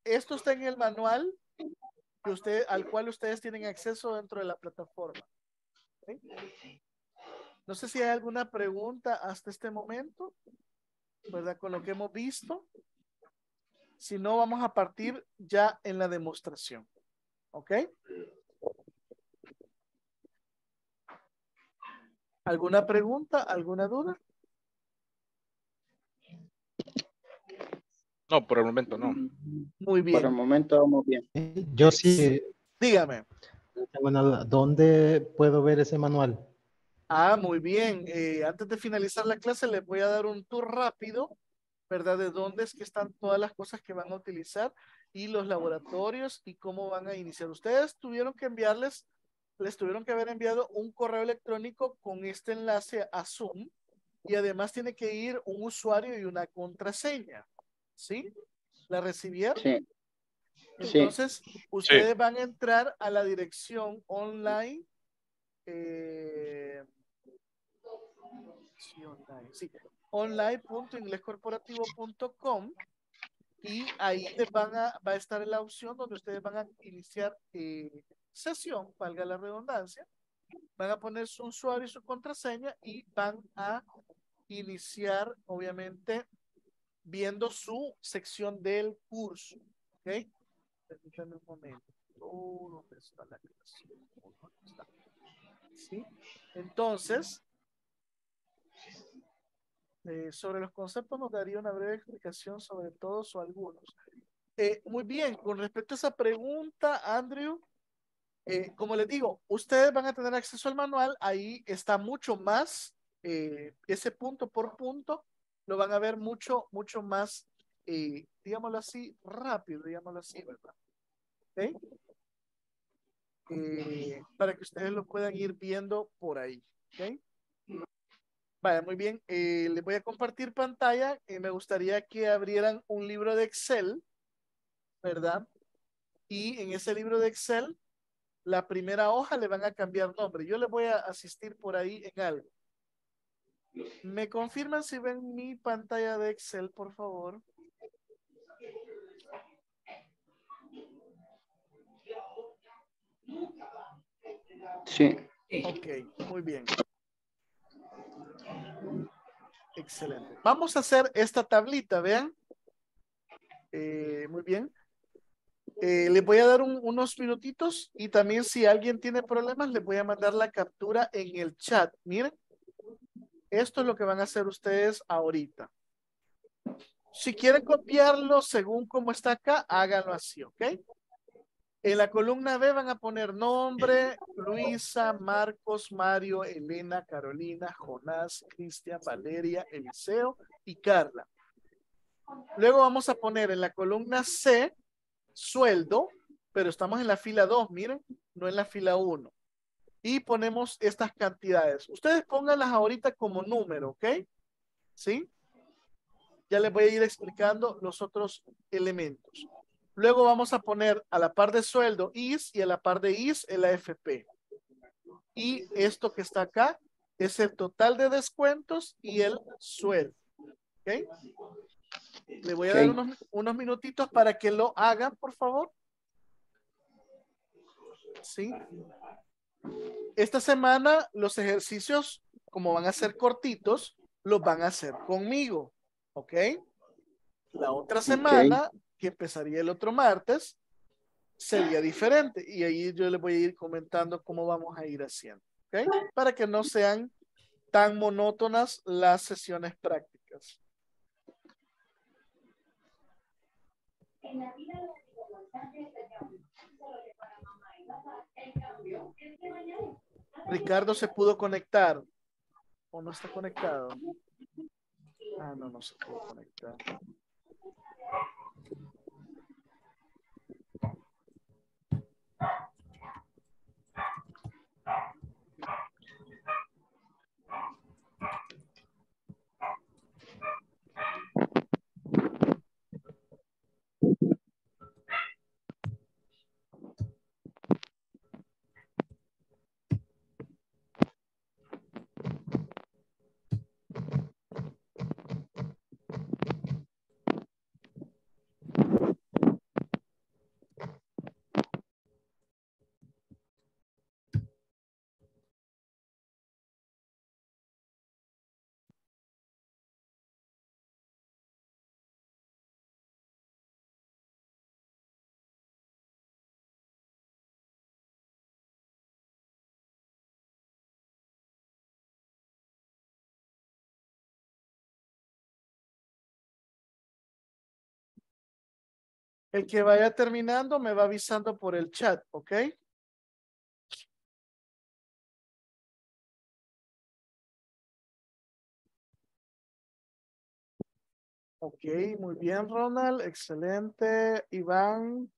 Esto está en el manual que usted, al cual ustedes tienen acceso dentro de la plataforma. No sé si hay alguna pregunta hasta este momento, ¿verdad? Con lo que hemos visto. Si no, vamos a partir ya en la demostración. ¿Ok? ¿Alguna pregunta? ¿Alguna duda? No, por el momento no. Muy bien. Por el momento vamos bien. Yo sí Dígame. ¿Dónde puedo ver ese manual? Ah, muy bien. Eh, antes de finalizar la clase, les voy a dar un tour rápido, ¿verdad? De dónde es que están todas las cosas que van a utilizar y los laboratorios y cómo van a iniciar. Ustedes tuvieron que enviarles, les tuvieron que haber enviado un correo electrónico con este enlace a Zoom y además tiene que ir un usuario y una contraseña. ¿Sí? ¿La recibieron? Sí. Sí. Entonces, ustedes van a entrar a la dirección online. eh, sí, online, sí, online.inglescorporativo.com y ahí les van a, va a estar la opción donde ustedes van a iniciar eh, sesión, valga la redundancia. Van a poner su usuario y su contraseña y van a iniciar, obviamente, viendo su sección del curso. ¿Ok? Permítanme un momento. ¿Dónde está la? Oh, ¿dónde está? ¿Sí? Entonces, eh, sobre los conceptos nos daría una breve explicación sobre todos o algunos. Eh, muy bien, con respecto a esa pregunta, Andrew, eh, como les digo, ustedes van a tener acceso al manual, ahí está mucho más, eh, ese punto por punto, lo van a ver mucho, mucho más, eh, digámoslo así, rápido, digámoslo así, ¿verdad? ¿Ok? Eh, para que ustedes lo puedan ir viendo por ahí, ¿ok? Vaya, muy bien. Eh, les voy a compartir pantalla. y me gustaría que abrieran un libro de Excel, ¿verdad? Y en ese libro de Excel, la primera hoja le van a cambiar nombre. Yo les voy a asistir por ahí en algo. ¿Me confirman si ven mi pantalla de Excel, por favor? Sí. Ok, muy bien. Excelente. Vamos a hacer esta tablita, vean. Eh, muy bien. Eh, les voy a dar un- unos minutitos y también si alguien tiene problemas, les voy a mandar la captura en el chat. Miren, esto es lo que van a hacer ustedes ahorita. Si quieren copiarlo según como está acá, háganlo así, ¿ok? En la columna B van a poner nombre, Luisa, Marcos, Mario, Elena, Carolina, Jonás, Cristian, Valeria, Eliseo y Carla. Luego vamos a poner en la columna C sueldo, pero estamos en la fila 2, miren, no en la fila 1. Y ponemos estas cantidades. Ustedes pónganlas ahorita como número, ¿ok? ¿Sí? Ya les voy a ir explicando los otros elementos. Luego vamos a poner a la par de sueldo IS y a la par de IS el AFP. Y esto que está acá es el total de descuentos y el sueldo. ¿Ok? Le voy a dar unos, unos minutitos para que lo hagan, por favor. Sí. Esta semana los ejercicios, como van a ser cortitos, los van a hacer conmigo. ¿Ok? La otra semana, que empezaría el otro martes, sería diferente. Y ahí yo les voy a ir comentando cómo vamos a ir haciendo. ¿Ok? Para que no sean tan monótonas las sesiones prácticas. Ricardo se pudo conectar. ¿O no está conectado? Ah, no, no se pudo conectar. El que vaya terminando me va avisando por el chat, ¿ok? Ok, muy bien, Ronald. Excelente. Iván.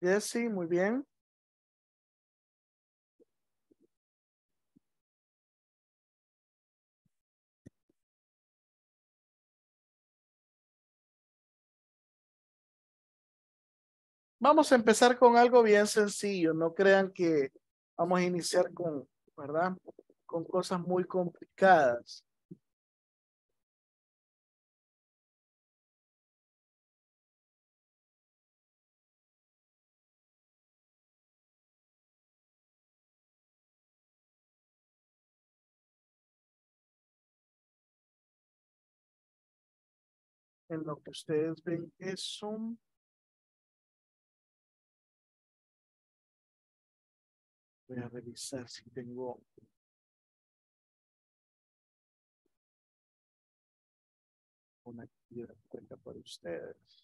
Jesse, muy bien. Vamos a empezar con algo bien sencillo. No crean que vamos a iniciar con, ¿verdad? Con cosas muy complicadas. En lo que ustedes ven eso. Voy a revisar si tengo una actividad cuenta para ustedes.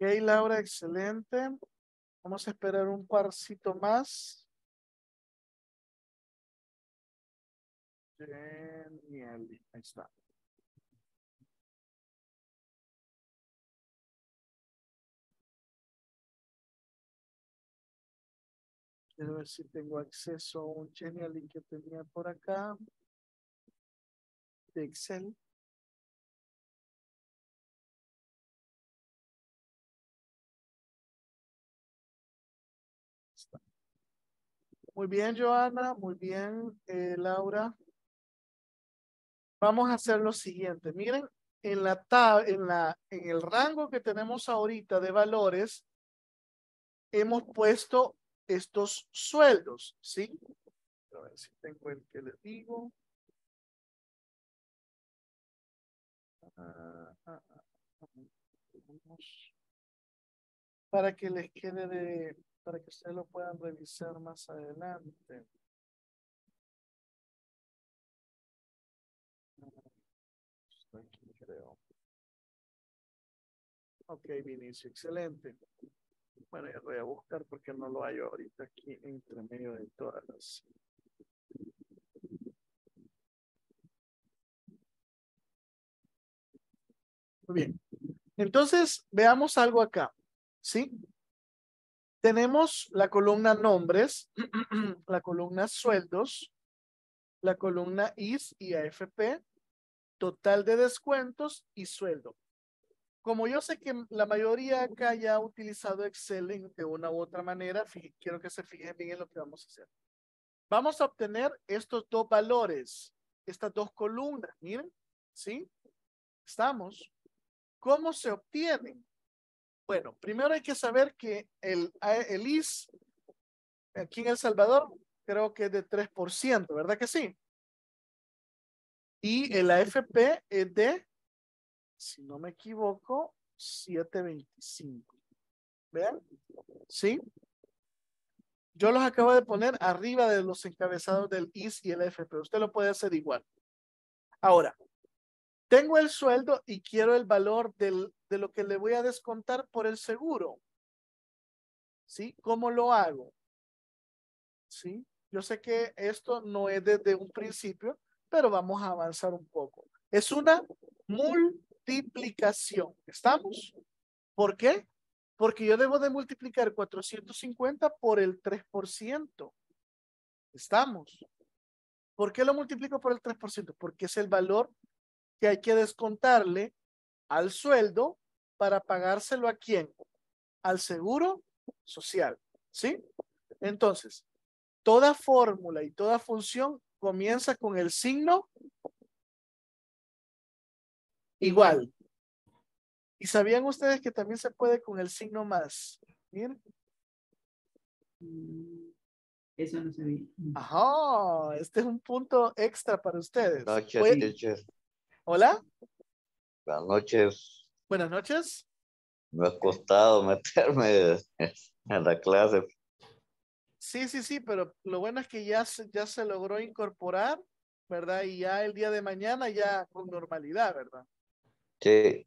Ok, Laura, excelente. Vamos a esperar un parcito más. Genial. Ahí está. Quiero ver si tengo acceso a un genial que tenía por acá. De Excel. Muy bien, Joana. Muy bien, eh, Laura. Vamos a hacer lo siguiente. Miren, en la tab, en la, en el rango que tenemos ahorita de valores, hemos puesto estos sueldos, ¿sí? A ver si tengo el que les digo. Para que les quede de para que ustedes lo puedan revisar más adelante. Aquí creo. Ok, Vinicio, excelente. Bueno, ya voy a buscar porque no lo hay ahorita aquí entre medio de todas las. Muy bien. Entonces, veamos algo acá. ¿Sí? Tenemos la columna nombres, la columna sueldos, la columna IS y AFP, total de descuentos y sueldo. Como yo sé que la mayoría acá ya ha utilizado Excel de una u otra manera, quiero que se fijen bien en lo que vamos a hacer. Vamos a obtener estos dos valores, estas dos columnas, miren, ¿sí? Estamos. ¿Cómo se obtienen? Bueno, primero hay que saber que el, el IS aquí en El Salvador creo que es de 3%, ¿verdad que sí? Y el AFP es de, si no me equivoco, 7.25. ¿Vean? ¿Sí? Yo los acabo de poner arriba de los encabezados del IS y el AFP. Usted lo puede hacer igual. Ahora, tengo el sueldo y quiero el valor del, de lo que le voy a descontar por el seguro. ¿Sí? ¿Cómo lo hago? ¿Sí? Yo sé que esto no es desde un principio, pero vamos a avanzar un poco. Es una multiplicación. ¿Estamos? ¿Por qué? Porque yo debo de multiplicar 450 por el 3%. ¿Estamos? ¿Por qué lo multiplico por el 3%? Porque es el valor que hay que descontarle al sueldo para pagárselo a quién? Al seguro social, ¿sí? Entonces, toda fórmula y toda función comienza con el signo igual. ¿Y sabían ustedes que también se puede con el signo más? Miren. Eso no sabía. Ajá, este es un punto extra para ustedes. Hola, Buenas noches. buenas noches. Me ha costado meterme en la clase. Sí, sí, sí, pero lo bueno es que ya se, ya se logró incorporar, ¿verdad? Y ya el día de mañana ya con normalidad, ¿verdad? Sí,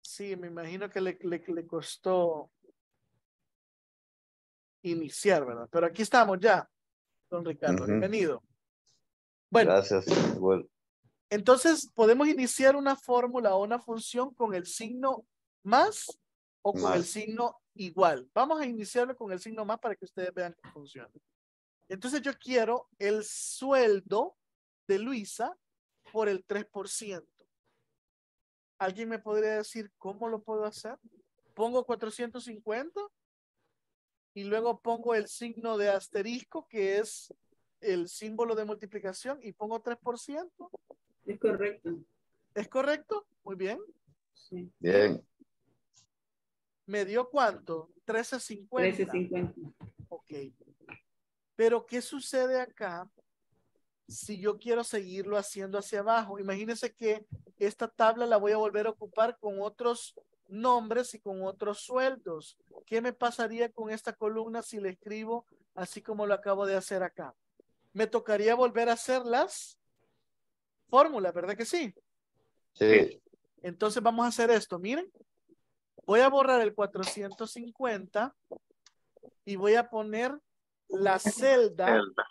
Sí, me imagino que le, le, le costó iniciar, ¿verdad? Pero aquí estamos ya, don Ricardo, bienvenido. Bueno, gracias. Bueno, entonces podemos iniciar una fórmula o una función con el signo más o con el Más. signo igual. Vamos a iniciarlo con el signo más para que ustedes vean que funciona. Entonces yo quiero el sueldo de Luisa por el 3%. ¿Alguien me podría decir cómo lo puedo hacer? Pongo 450 y luego pongo el signo de asterisco, que es el símbolo de multiplicación, y pongo 3%. Es correcto. ¿Es correcto? Muy bien. Sí. bien. ¿Me dio cuánto? 1350. 1350. Ok. Pero ¿qué sucede acá si yo quiero seguirlo haciendo hacia abajo? Imagínense que esta tabla la voy a volver a ocupar con otros nombres y con otros sueldos. ¿Qué me pasaría con esta columna si le escribo así como lo acabo de hacer acá? Me tocaría volver a hacer las fórmulas, ¿verdad que sí? Sí, Entonces vamos a hacer esto. Miren, voy a borrar el 450 y voy a poner la celda Celda.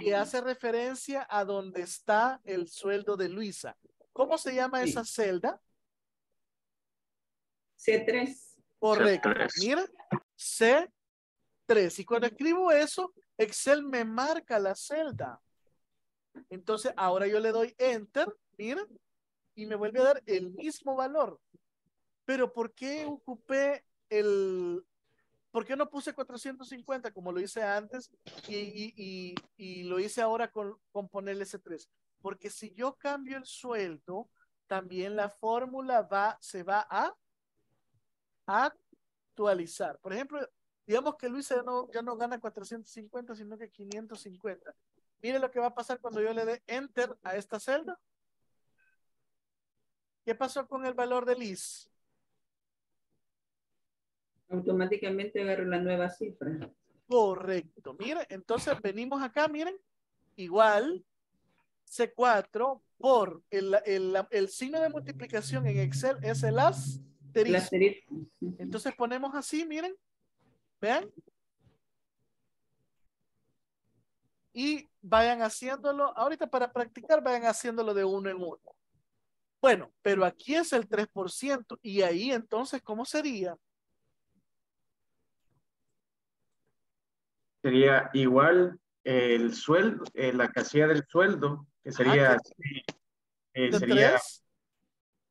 que hace referencia a donde está el sueldo de Luisa. ¿Cómo se llama Sí. esa celda? C3. Correcto. C3. Mira, C3. Y cuando escribo eso, Excel me marca la celda. Entonces, ahora yo le doy Enter, mira, y me vuelve a dar el mismo valor. Pero ¿por qué ocupé el... ¿Por qué no puse 450 como lo hice antes y, y- lo hice ahora con, con ponerle C3? Porque si yo cambio el sueldo, también la fórmula va, se va a actualizar. Por ejemplo, digamos que Luisa ya no, ya no gana 450, sino que 550. Mire lo que va a pasar cuando yo le dé enter a esta celda. ¿Qué pasó con el valor de Liz? Automáticamente agarro la nueva cifra. Correcto. Mire, entonces venimos acá, miren, igual C4 por el, el- el signo de multiplicación en Excel es el asterisco. Entonces ponemos así, miren, vean. Y vayan haciéndolo, ahorita para practicar, vayan haciéndolo de uno en uno. Bueno, pero aquí es el 3%. Y ahí entonces, ¿cómo sería? Sería igual el sueldo, eh, la casilla del sueldo, que sería, eh, ¿De sería, tres?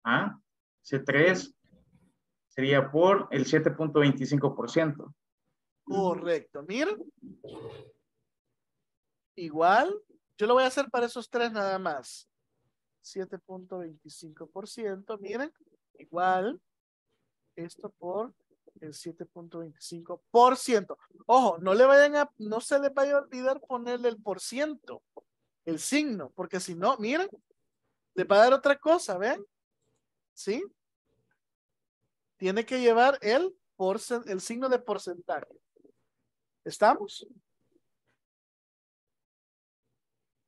ah, C3, sería por el 7.25%. Correcto, miren. Igual, yo lo voy a hacer para esos tres nada más. 7.25%, miren. Igual, esto por el 7.25%. Ojo, no le vayan a, no se les vaya a olvidar ponerle el por ciento, el signo, porque si no, miren, le va a dar otra cosa, ¿ven? ¿Sí? Tiene que llevar el, el signo de porcentaje. ¿Estamos?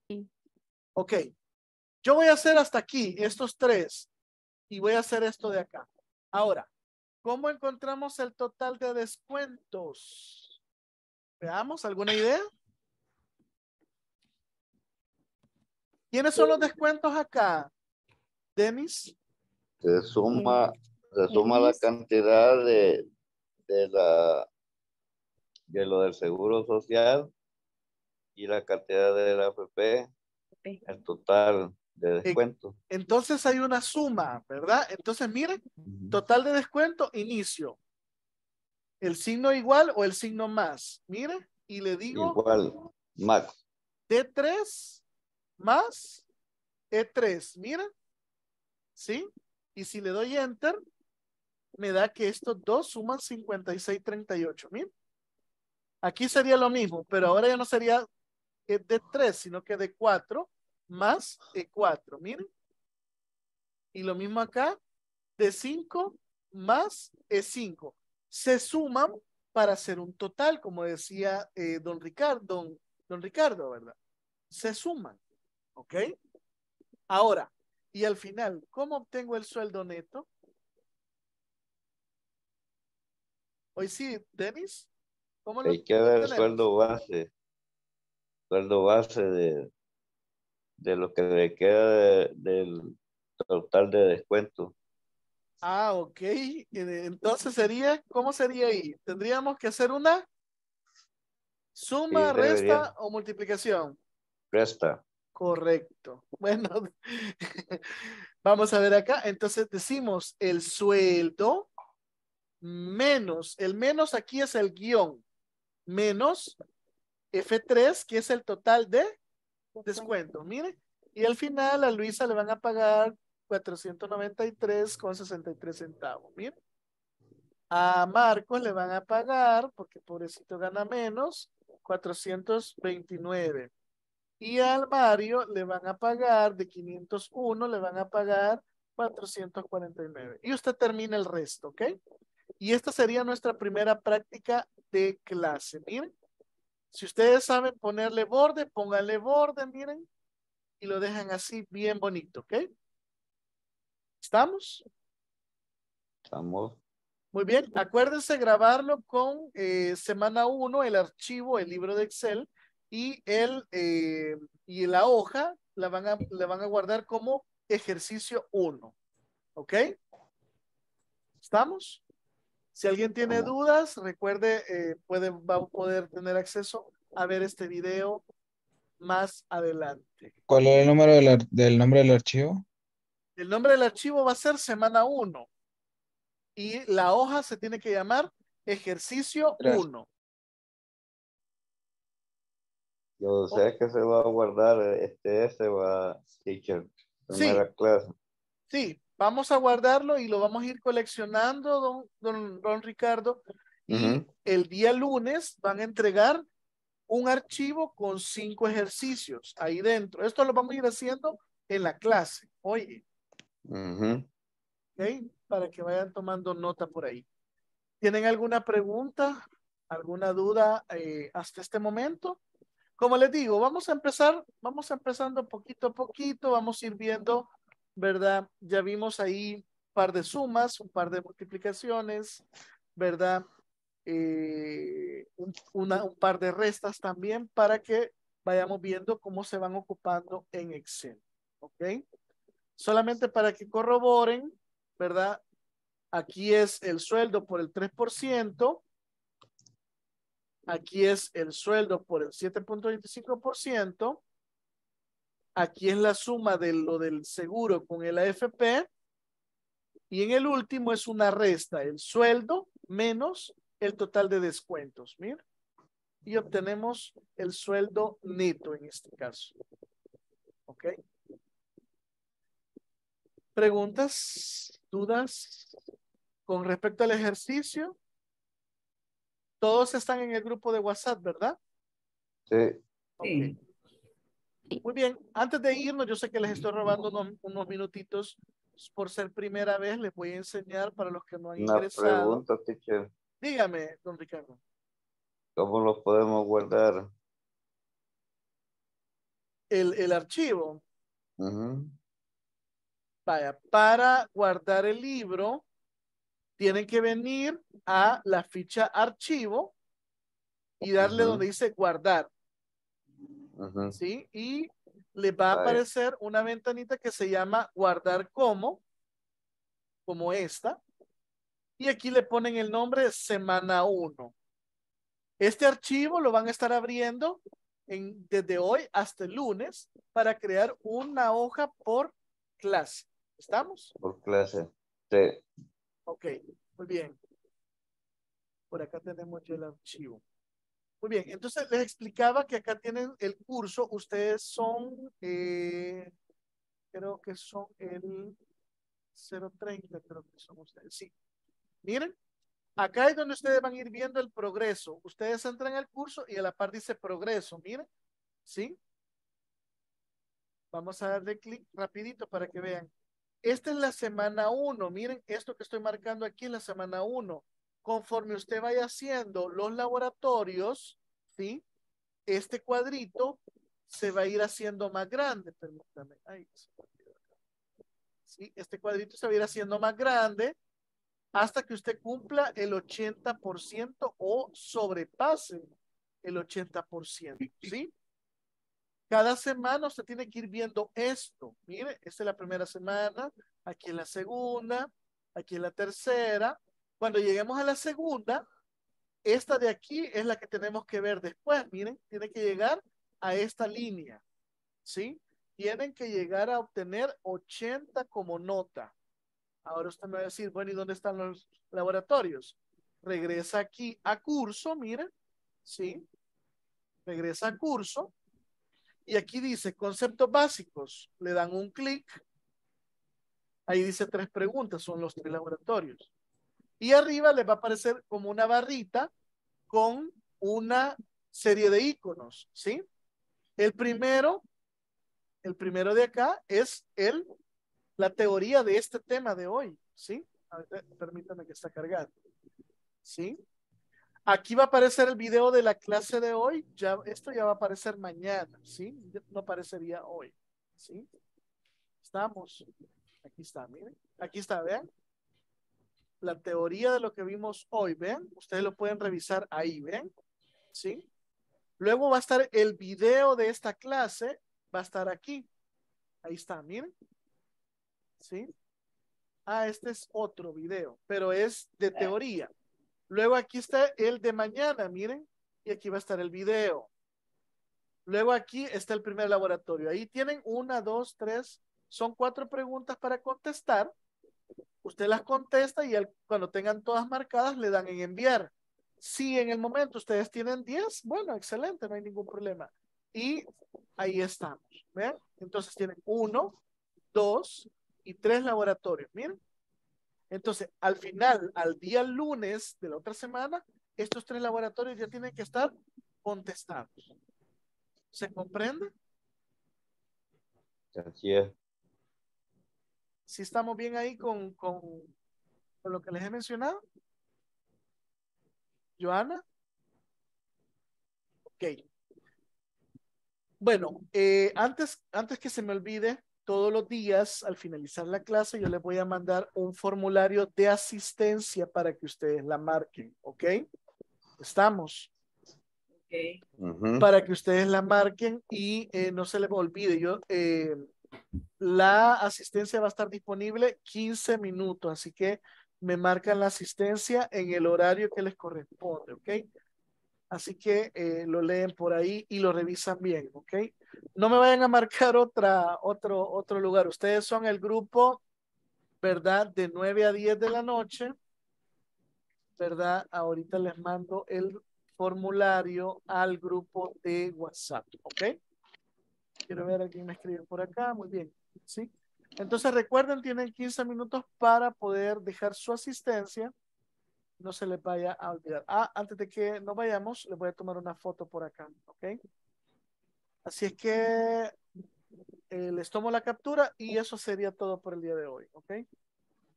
Sí. Ok. Yo voy a hacer hasta aquí, estos tres, y voy a hacer esto de acá. Ahora, ¿cómo encontramos el total de descuentos? Veamos, ¿alguna idea? ¿Quiénes son los descuentos acá? Denis. se suma, se suma la cantidad de, de la de lo del seguro social y la cantidad de la AFP, el total de descuento. Entonces hay una suma, ¿verdad? Entonces, miren, total de descuento, inicio. El signo igual o el signo más. Miren, y le digo Igual, max. D3 más E3. Miren, ¿sí? Y si le doy enter, me da que estos dos suman 56.38. Miren. Aquí sería lo mismo, pero ahora ya no sería de 3, sino que de 4, más E4, miren. Y lo mismo acá, D5 más E5. Se suman para hacer un total, como decía eh, don Ricardo, don, don Ricardo, ¿verdad? Se suman, ¿ok? Ahora, y al final, ¿cómo obtengo el sueldo neto? Hoy sí, Denis, ¿cómo Hay que ver el sueldo base. Sueldo base de, de lo que le queda de- del total de descuento. Ah, ok. Entonces sería, ¿cómo sería ahí? Tendríamos que hacer una suma, Sí, resta o multiplicación. Resta. Correcto. Bueno, vamos a ver acá. Entonces decimos el sueldo menos, el menos aquí es el guion, menos F3, que es el total de descuento. Mire, y al final a Luisa le van a pagar 493 con 63 centavos. Mire. A Marcos le van a pagar, porque pobrecito gana menos, 429. Y al Mario le van a pagar de 501, le van a pagar 449. Y usted termina el resto, ¿ok? Y esta sería nuestra primera práctica de clase. Miren, si ustedes saben ponerle borde, pónganle borde, miren, y lo dejan así bien bonito, ¿ok? ¿Estamos? Estamos. Muy bien, acuérdense grabarlo con eh, semana 1, el archivo, el libro de Excel y el eh, y la hoja la van a, la van a guardar como ejercicio 1. ¿Ok? ¿Estamos? Si alguien tiene dudas, recuerde, eh, puede, va a poder tener acceso a ver este video más adelante. ¿Cuál es el número del, nombre del archivo? El nombre del archivo va a ser semana 1 y la hoja se tiene que llamar ejercicio Gracias. 1. Yo sé que se va a guardar este, este va, teacher, primera clase. Sí, vamos a guardarlo y lo vamos a ir coleccionando, don, don, don Ricardo. Ujú. El día lunes van a entregar un archivo con cinco ejercicios ahí dentro. Esto lo vamos a ir haciendo en la clase. Oye, Ujú. ¿ok? Para que vayan tomando nota por ahí. ¿Tienen alguna pregunta, alguna duda eh, hasta este momento? Como les digo, vamos a empezar, vamos empezando poquito a poquito, vamos a ir viendo, ¿verdad? Ya vimos ahí un par de sumas, un par de multiplicaciones, ¿verdad? Eh, un, una- un par de restas también para que vayamos viendo cómo se van ocupando en Excel, ¿ok? Solamente para que corroboren, ¿verdad? Aquí es el sueldo por el 3%. Aquí es el sueldo por el 7.25%. Aquí es la suma de lo del seguro con el AFP. Y en el último es una resta, el sueldo menos el total de descuentos. Mira. Y obtenemos el sueldo neto en este caso. ¿Ok? ¿Preguntas? ¿Dudas? Con respecto al ejercicio, todos están en el grupo de WhatsApp, ¿verdad? Sí. Ok. Muy bien, antes de irnos, yo sé que les estoy robando unos, unos minutitos por ser primera vez, les voy a enseñar para los que no han Una ingresado. pregunta, teacher. Dígame, don Ricardo. ¿Cómo lo podemos guardar? El, el archivo, Ujú. vaya, para guardar el libro, tienen que venir a la ficha archivo y darle donde dice guardar. ¿Sí? Y le va a aparecer una ventanita que se llama guardar como, como esta. Y aquí le ponen el nombre semana 1. Este archivo lo van a estar abriendo en, desde hoy hasta el lunes para crear una hoja por clase. ¿Estamos? Por clase. Sí. Ok, muy bien. Por acá tenemos ya el archivo. Muy bien, entonces les explicaba que acá tienen el curso. Ustedes son, eh, creo que son el 030, creo que son ustedes. Sí. Miren, acá es donde ustedes van a ir viendo el progreso. Ustedes entran al curso y a la par dice progreso, miren. ¿Sí? Vamos a darle clic rapidito para que vean. Esta es la semana 1. Miren, esto que estoy marcando aquí es la semana 1. Conforme usted vaya haciendo los laboratorios, ¿sí? Este cuadrito se va a ir haciendo más grande. Permítame. Ahí. ¿Sí? Este cuadrito se va a ir haciendo más grande hasta que usted cumpla el 80% o sobrepase el 80%, ¿sí? Cada semana usted tiene que ir viendo esto. Mire, esta es la primera semana, aquí es la segunda, aquí es la tercera. Cuando lleguemos a la segunda, esta de aquí es la que tenemos que ver después. Miren, tiene que llegar a esta línea, ¿sí? Tienen que llegar a obtener 80 como nota. Ahora usted me va a decir, bueno, ¿y dónde están los laboratorios? Regresa aquí a curso, miren, ¿sí? Regresa a curso. Y aquí dice conceptos básicos. Le dan un clic. Ahí dice tres preguntas, son los tres laboratorios. Y arriba les va a aparecer como una barrita con una serie de iconos, ¿sí? El primero, el primero de acá es el, la teoría de este tema de hoy, ¿sí? permítame que está cargando, ¿sí? Aquí va a aparecer el video de la clase de hoy, ya, esto ya va a aparecer mañana, ¿sí? No aparecería hoy, ¿sí? Estamos, aquí está, miren, aquí está, vean. La teoría de lo que vimos hoy, ¿ven? Ustedes lo pueden revisar ahí, ¿ven? ¿Sí? Luego va a estar el video de esta clase, va a estar aquí. Ahí está, miren. ¿Sí? Ah, este es otro video, pero es de teoría. Luego aquí está el de mañana, miren. Y aquí va a estar el video. Luego aquí está el primer laboratorio. Ahí tienen una, dos, tres. Son cuatro preguntas para contestar. Usted las contesta y cuando tengan todas marcadas le dan en enviar. Si en el momento ustedes tienen 10, bueno, excelente, no hay ningún problema. Y ahí estamos. Entonces tienen uno, dos y tres laboratorios. Miren. Entonces, al final, al día lunes de la otra semana, estos tres laboratorios ya tienen que estar contestados. ¿Se comprende? Así. Si estamos bien ahí con, con, con lo que les he mencionado. Joana. Ok. Bueno, eh, antes, antes que se me olvide, todos los días al finalizar la clase yo les voy a mandar un formulario de asistencia para que ustedes la marquen, ¿ok? Estamos. Okay. Para que ustedes la marquen y eh, no se les olvide, yo, eh, la asistencia va a estar disponible 15 minutos, así que me marcan la asistencia en el horario que les corresponde, ¿ok? Así que eh, lo leen por ahí y lo revisan bien, ¿ok? No me vayan a marcar otra, otro, otro lugar. Ustedes son el grupo, ¿verdad? De 9 a 10 de la noche, ¿verdad? Ahorita les mando el formulario al grupo de WhatsApp, ¿ok? Quiero ver a quién me escribe por acá. Muy bien, ¿sí? Entonces recuerden, tienen 15 minutos para poder dejar su asistencia. No se les vaya a olvidar. Ah, antes de que nos vayamos, les voy a tomar una foto por acá, ¿ok? Así es que eh, les tomo la captura y eso sería todo por el día de hoy, ¿ok?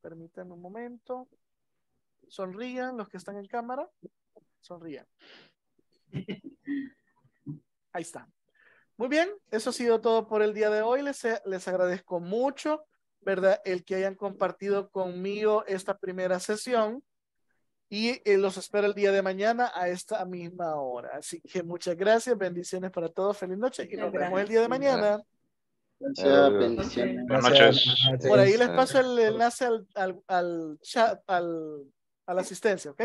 Permítanme un momento. Sonrían los que están en cámara. Sonrían. Ahí está. Muy bien, eso ha sido todo por el día de hoy. Les, les agradezco mucho, ¿verdad? El que hayan compartido conmigo esta primera sesión y eh, los espero el día de mañana a esta misma hora. Así que muchas gracias, bendiciones para todos, feliz noche y nos vemos el día de mañana. Gracias, bendiciones. Buenas noches. Por ahí les paso el enlace al, al, al chat, al, a la asistencia, ¿ok?